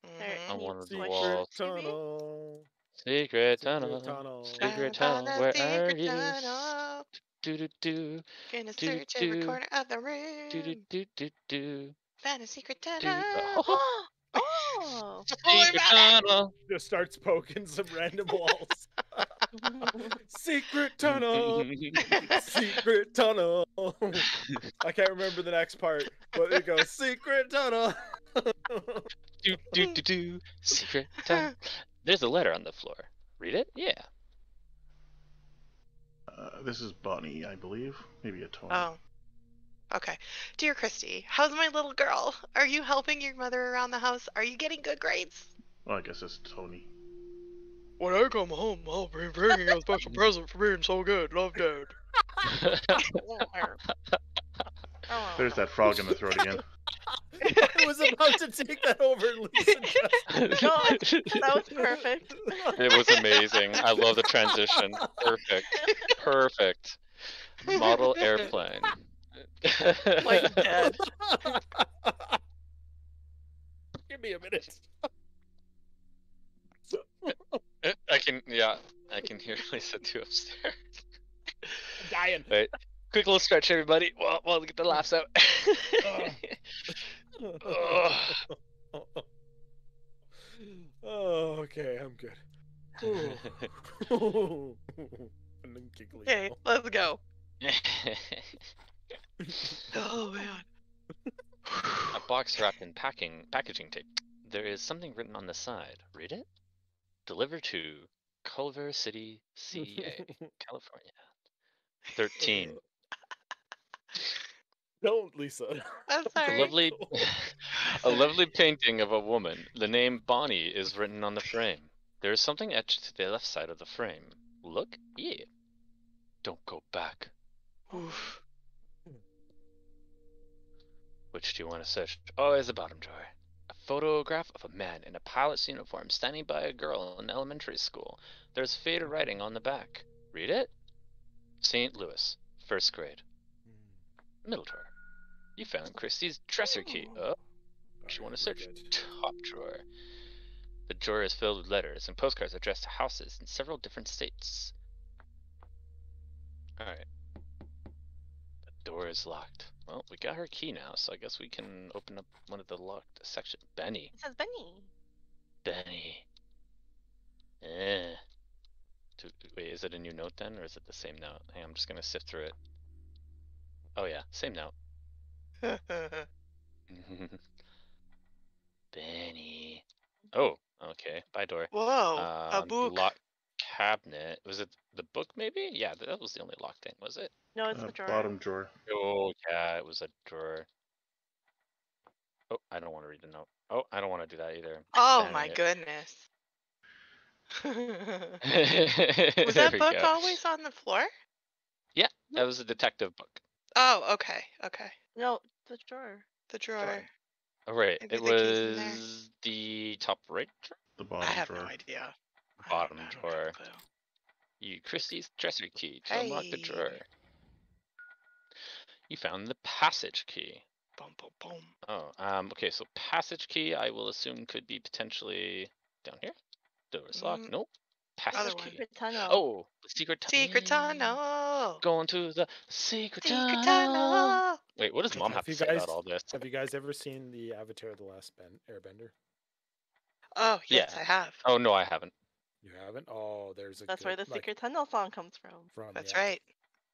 There Mhm. On needs one of the to walls. Tunnel. Secret Secret tunnel. tunnel. Secret Down tunnel. the Where secret are you? tunnel. Do do do Gonna Do, search every do. corner of the room. do do do do do. Found a secret tunnel. Oh, oh! Secret tunnel. Just starts poking some random walls. Secret mm, tunnel. Mm, mm, secret tunnel. I can't remember the next part, but it goes secret tunnel. do do do do. Secret tunnel. There's a letter on the floor. Read it? Yeah. Uh, this is Bonnie, I believe. Maybe a Tony. Oh. Okay. Dear Christy, how's my little girl? Are you helping your mother around the house? Are you getting good grades? Well, I guess it's Tony. When I come home, I'll be bringing a special present for being so good. Love, Dad. There's that frog in the throat again. I was about to take that over and listen just. No, That was perfect. It was amazing. I love the transition. Perfect. Perfect. Model airplane. Like dead. Give me a minute. I can, yeah, I can hear Lisa too upstairs. I'm dying. Wait, quick little stretch, everybody. While, while we get the laughs out. Oh, okay, I'm good. and I'm giggling. Okay, let's go. Oh man. A box wrapped in packing packaging tape. There is something written on the side. Read it. Deliver to Culver City, CA, California. Thirteen. Don't, Lisa. I'm sorry. A lovely, a lovely painting of a woman. The name Bonnie is written on the frame. There is something etched to the left side of the frame. Look, yeah. Don't go back. Oof. Hmm. Which do you want to search? Oh, it's the bottom drawer. Photograph of a man in a pilot's uniform standing by a girl in elementary school. There's faded writing on the back. Read it? St. Louis, first grade. Hmm. Middle drawer. You found Christie's dresser key. Oh, what you want to search? Top drawer. The drawer is filled with letters and postcards addressed to houses in several different states. Alright. Door is locked. Well, we got her key now, so I guess we can open up one of the locked section. Benny. It says Benny. Benny. Eh. Do- Wait, is it a new note then, or is it the same note? Hey, I'm just gonna sift through it. Oh yeah, same note. Benny. Oh, okay. Bye, door. Whoa, a Um, book. Lock cabinet. Was it the book? Maybe. Yeah, that was the only lock thing. Was it? No, it's Uh, the drawer. bottom drawer. Oh yeah, it was a drawer. Oh, I don't want to read the note. Oh, I don't want to do that either. Oh Dang my it. goodness. Was Was that book always on the floor? Yeah, that was a detective book. Oh, okay, okay. No, the drawer. The drawer. Oh, right. Maybe it the key's in there. was the top right drawer? The bottom I bottom have drawer. no idea. I Bottom don't have a drawer. You Christie's dresser key to unlock the drawer. You found the passage key. Boom, boom, boom. Oh, um, okay, so passage key I will assume could be potentially down here. Door is locked. Mm, Nope. Passage other one. key. Secret tunnel. Oh, the secret tunnel. Secret tunnel. Going to the secret, Secret tunnel. tunnel. Wait, what does mom Have have to you say guys- about all this? Have you guys ever seen the Avatar: The Last Ben- Airbender? Oh, yes, Yeah. I have. Oh no, I haven't. You haven't? Oh, there's a. That's where the like, secret tunnel song comes from. From That's yeah, right.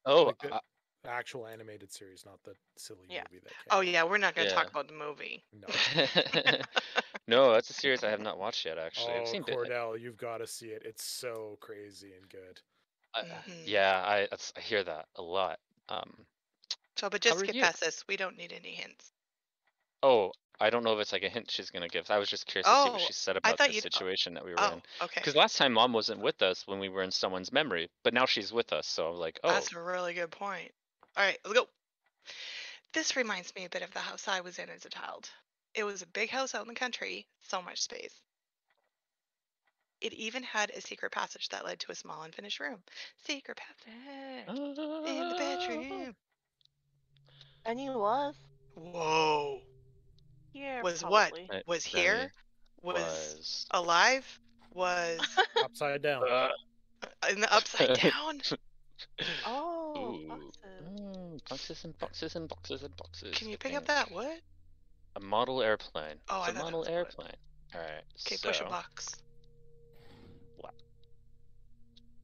Oh, Like the- uh, actual animated series, not the silly Yeah. movie that. Came Oh out. yeah, we're not going to talk about the movie. No. no, that's a series I have not watched yet. Actually, oh, I've seen bit- Cordell, you've got to see it. It's so crazy and good. I- Mhm. Yeah, I I hear that a lot. Um, So, but just are skip you? past this. We don't need any hints. oh, I don't know if it's like a hint she's gonna give. I was just curious to see what Oh, she said about the you'd- situation that we were Oh, in. okay. Because last time mom wasn't with us when we were in someone's memory, but now she's with us. So I'm like, oh, That's a really good point. All right, let's go. This reminds me a bit of the house I was in as a child. It was a big house out in the country, so much space. It even had a secret passage that led to a small unfinished room. Secret passage oh. in the bedroom. Benny was Whoa. Here. Was what? probably. Right, Was here? Was was alive? Was Upside down. uh, in the upside down? Oh, ooh, boxes. mm, boxes and boxes and boxes and boxes. Can you pick up that What? A model airplane. Oh, it's a model was wood. airplane. All right. Okay, so, push a box. What?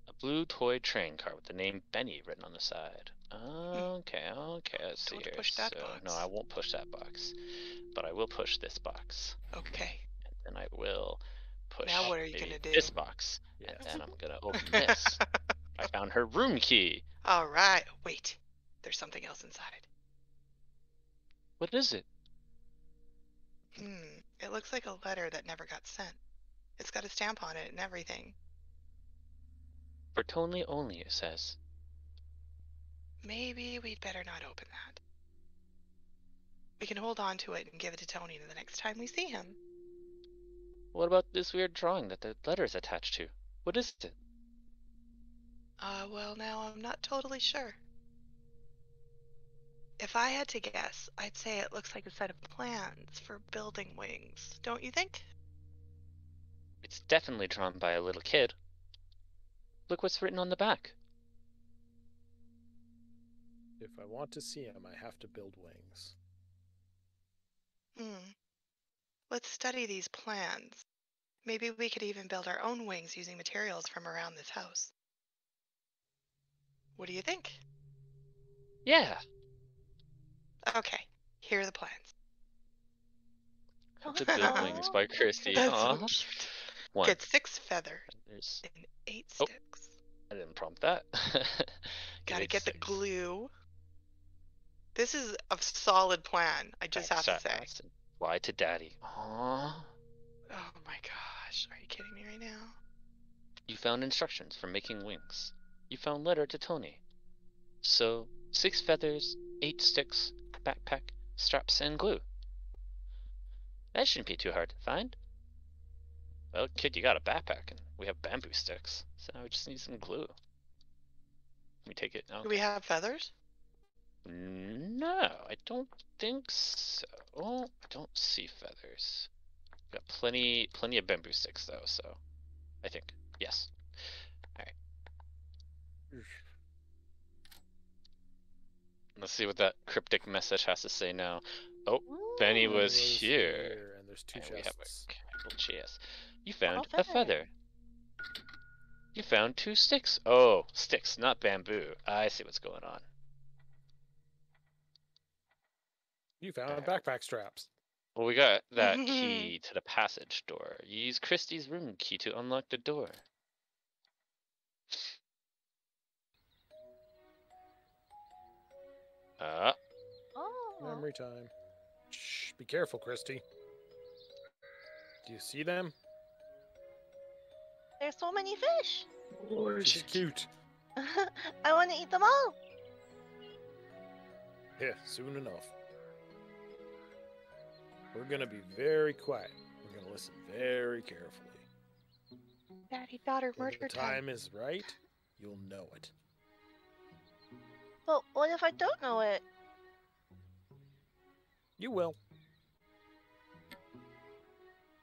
A blue toy train car with the name Benny written on the side. Okay, okay, let's see. Don't here. push that so, No. I won't push that box. But I will push this box. Okay. And then I will push Now what are you gonna do? this box. Yes. And then I'm gonna open this. I found her room key. All right. Wait. There's something else inside. What is it? Hmm. It looks like a letter that never got sent. It's got a stamp on it and everything. For Tony only, it says. Maybe we'd better not open that. We can hold on to it and give it to Tony the next time we see him. What about this weird drawing that the letter is attached to? What is it? Uh, well, now I'm not totally sure. If I had to guess, I'd say it looks like a set of plans for building wings, don't you think? It's definitely drawn by a little kid. Look what's written on the back. If I want to see him, I have to build wings. Hmm. Let's study these plans. maybe we could even build our own wings using materials from around this house. What do you think? Yeah. Okay, here are the plans. How to build wings by Christy. That's so cute. One. Get six feather There's. and eight Oh. sticks. I didn't prompt that. Gotta eight get the glue. This is a solid plan, I just have to say. Atlas, and to daddy. Aww. Oh my gosh, are you kidding me right now? You found instructions for making wings. You found letter to Tony. So, six feathers, eight sticks, backpack, straps, and glue. That shouldn't be too hard to find. Well, kid, you got a backpack, and we have bamboo sticks, so now we just need some glue. Let me take it. Do we have feathers? No, I don't think so. I don't see feathers. Got plenty, plenty of bamboo sticks though, so I think yes. All right. Let's see what that cryptic message has to say now. Oh, Benny was here. and there's two And we have a capital chest. You found oh, a feather. feather. You found two sticks. Oh, sticks, not bamboo. I see what's going on. You found backpack straps. Well, we got that key to the passage door. You Use Christie's room key to unlock the door. Uh, Oh. Memory time. Shh, be careful, Christy. Do you see them? There's so many fish. She's cute. I want to eat them all. Yeah, soon enough. We're gonna be very quiet. We're gonna listen very carefully. Daddy daughter When murder the time. time is right, you'll know it. But what if I don't know it? You will.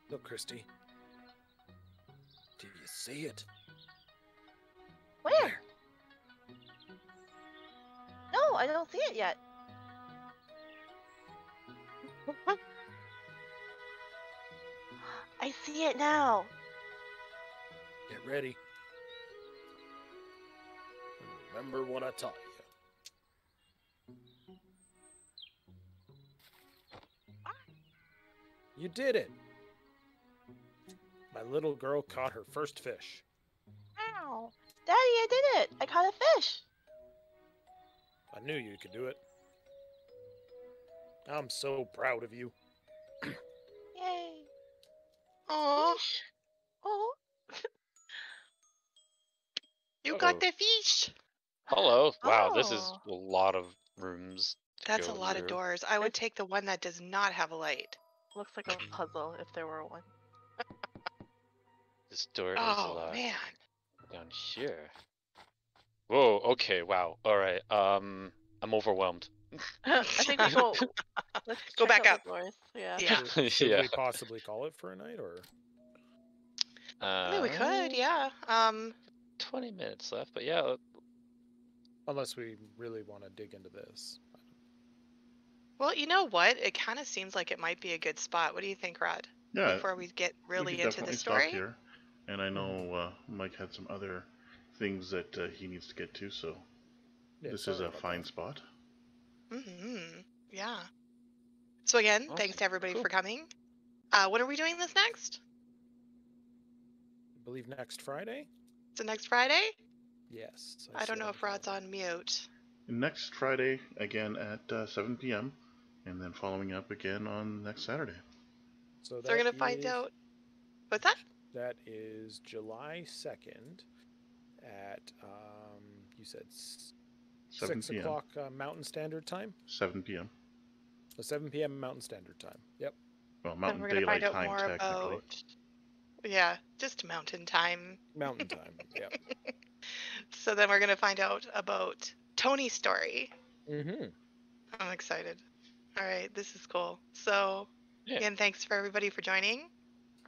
Look, Christy. Do you see it? Where? No, I don't see it yet. see it now. Get ready. Remember what I taught you. You did it! My little girl caught her first fish. Ow. Daddy, I did it. I caught a fish. I knew you could do it. I'm so proud of you. Yay. Aw, Fish. Oh. you got the fish. hello. Wow, this is Oh. a lot of rooms. to That's a go lot of through. doors. I would take the one that does not have a light. Looks like a puzzle if there were one. This door is a Oh lot man. down here. Whoa. Okay. Wow. All right. Um, I'm overwhelmed. I think we go. Let's Go back out up. the. Yeah. Yeah. Should, should Yeah. we possibly call it for a night, or I mean, we Uh, could, yeah. Um, 20 minutes left, but yeah, unless we really want to dig into this? well, you know what? It kind of seems like it might be a good spot. What do you think, Rod? Yeah, Before we get really could into the definitely stop story. here. And I know uh, Mike had some other things that uh, he needs to get to, so Yeah, this is a fine that. spot. Hmm Yeah. So again, thanks to everybody Cool. for coming. Uh, when are we doing this next? I believe next Friday. So next Friday? Yes. I, don't know if Rod's on mute. Next Friday, again at uh, 7 p.m., and then following up again on next Saturday. So, So we're gonna find out. What's that? That is July second, at um, you said s- 7 six p.m. o'clock uh, Mountain Standard Time. 7 p.m. So seven p.m. Mountain Standard Time. Yep. Well, Mountain we're gonna Daylight find out Time, more technically. about. Yeah, just mountain time. Mountain Time. yep. So then we're gonna find out about Tony's story. Mm-hmm. I'm excited. All right, this is cool. So, Yeah. again, thanks for everybody for joining.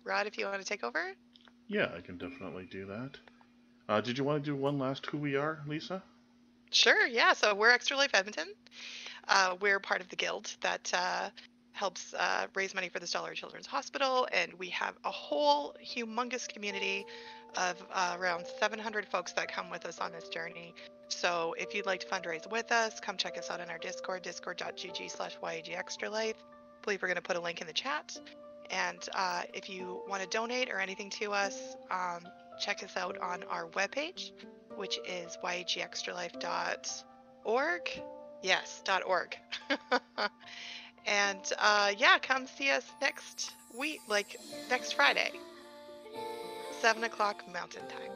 Rod, if you want to take over. Yeah, I can definitely do that. Uh, did you want to do one last who we are, Lisa? Sure, yeah. So we're Extra Life Edmonton. Uh, we're part of the guild that uh, helps uh, raise money for the Stollery Children's Hospital, and we have a whole humongous community of uh, around 700 folks that come with us on this journey. So if you'd like to fundraise with us, come check us out on our Discord, discord.gg slash YEG Life. I believe we're going to put a link in the chat. And uh, if you want to donate or anything to us, um, check us out on our webpage, which is yegextralife.org. Yes, .org. and uh, yeah, come see us next week, like next Friday, 7 o'clock Mountain Time.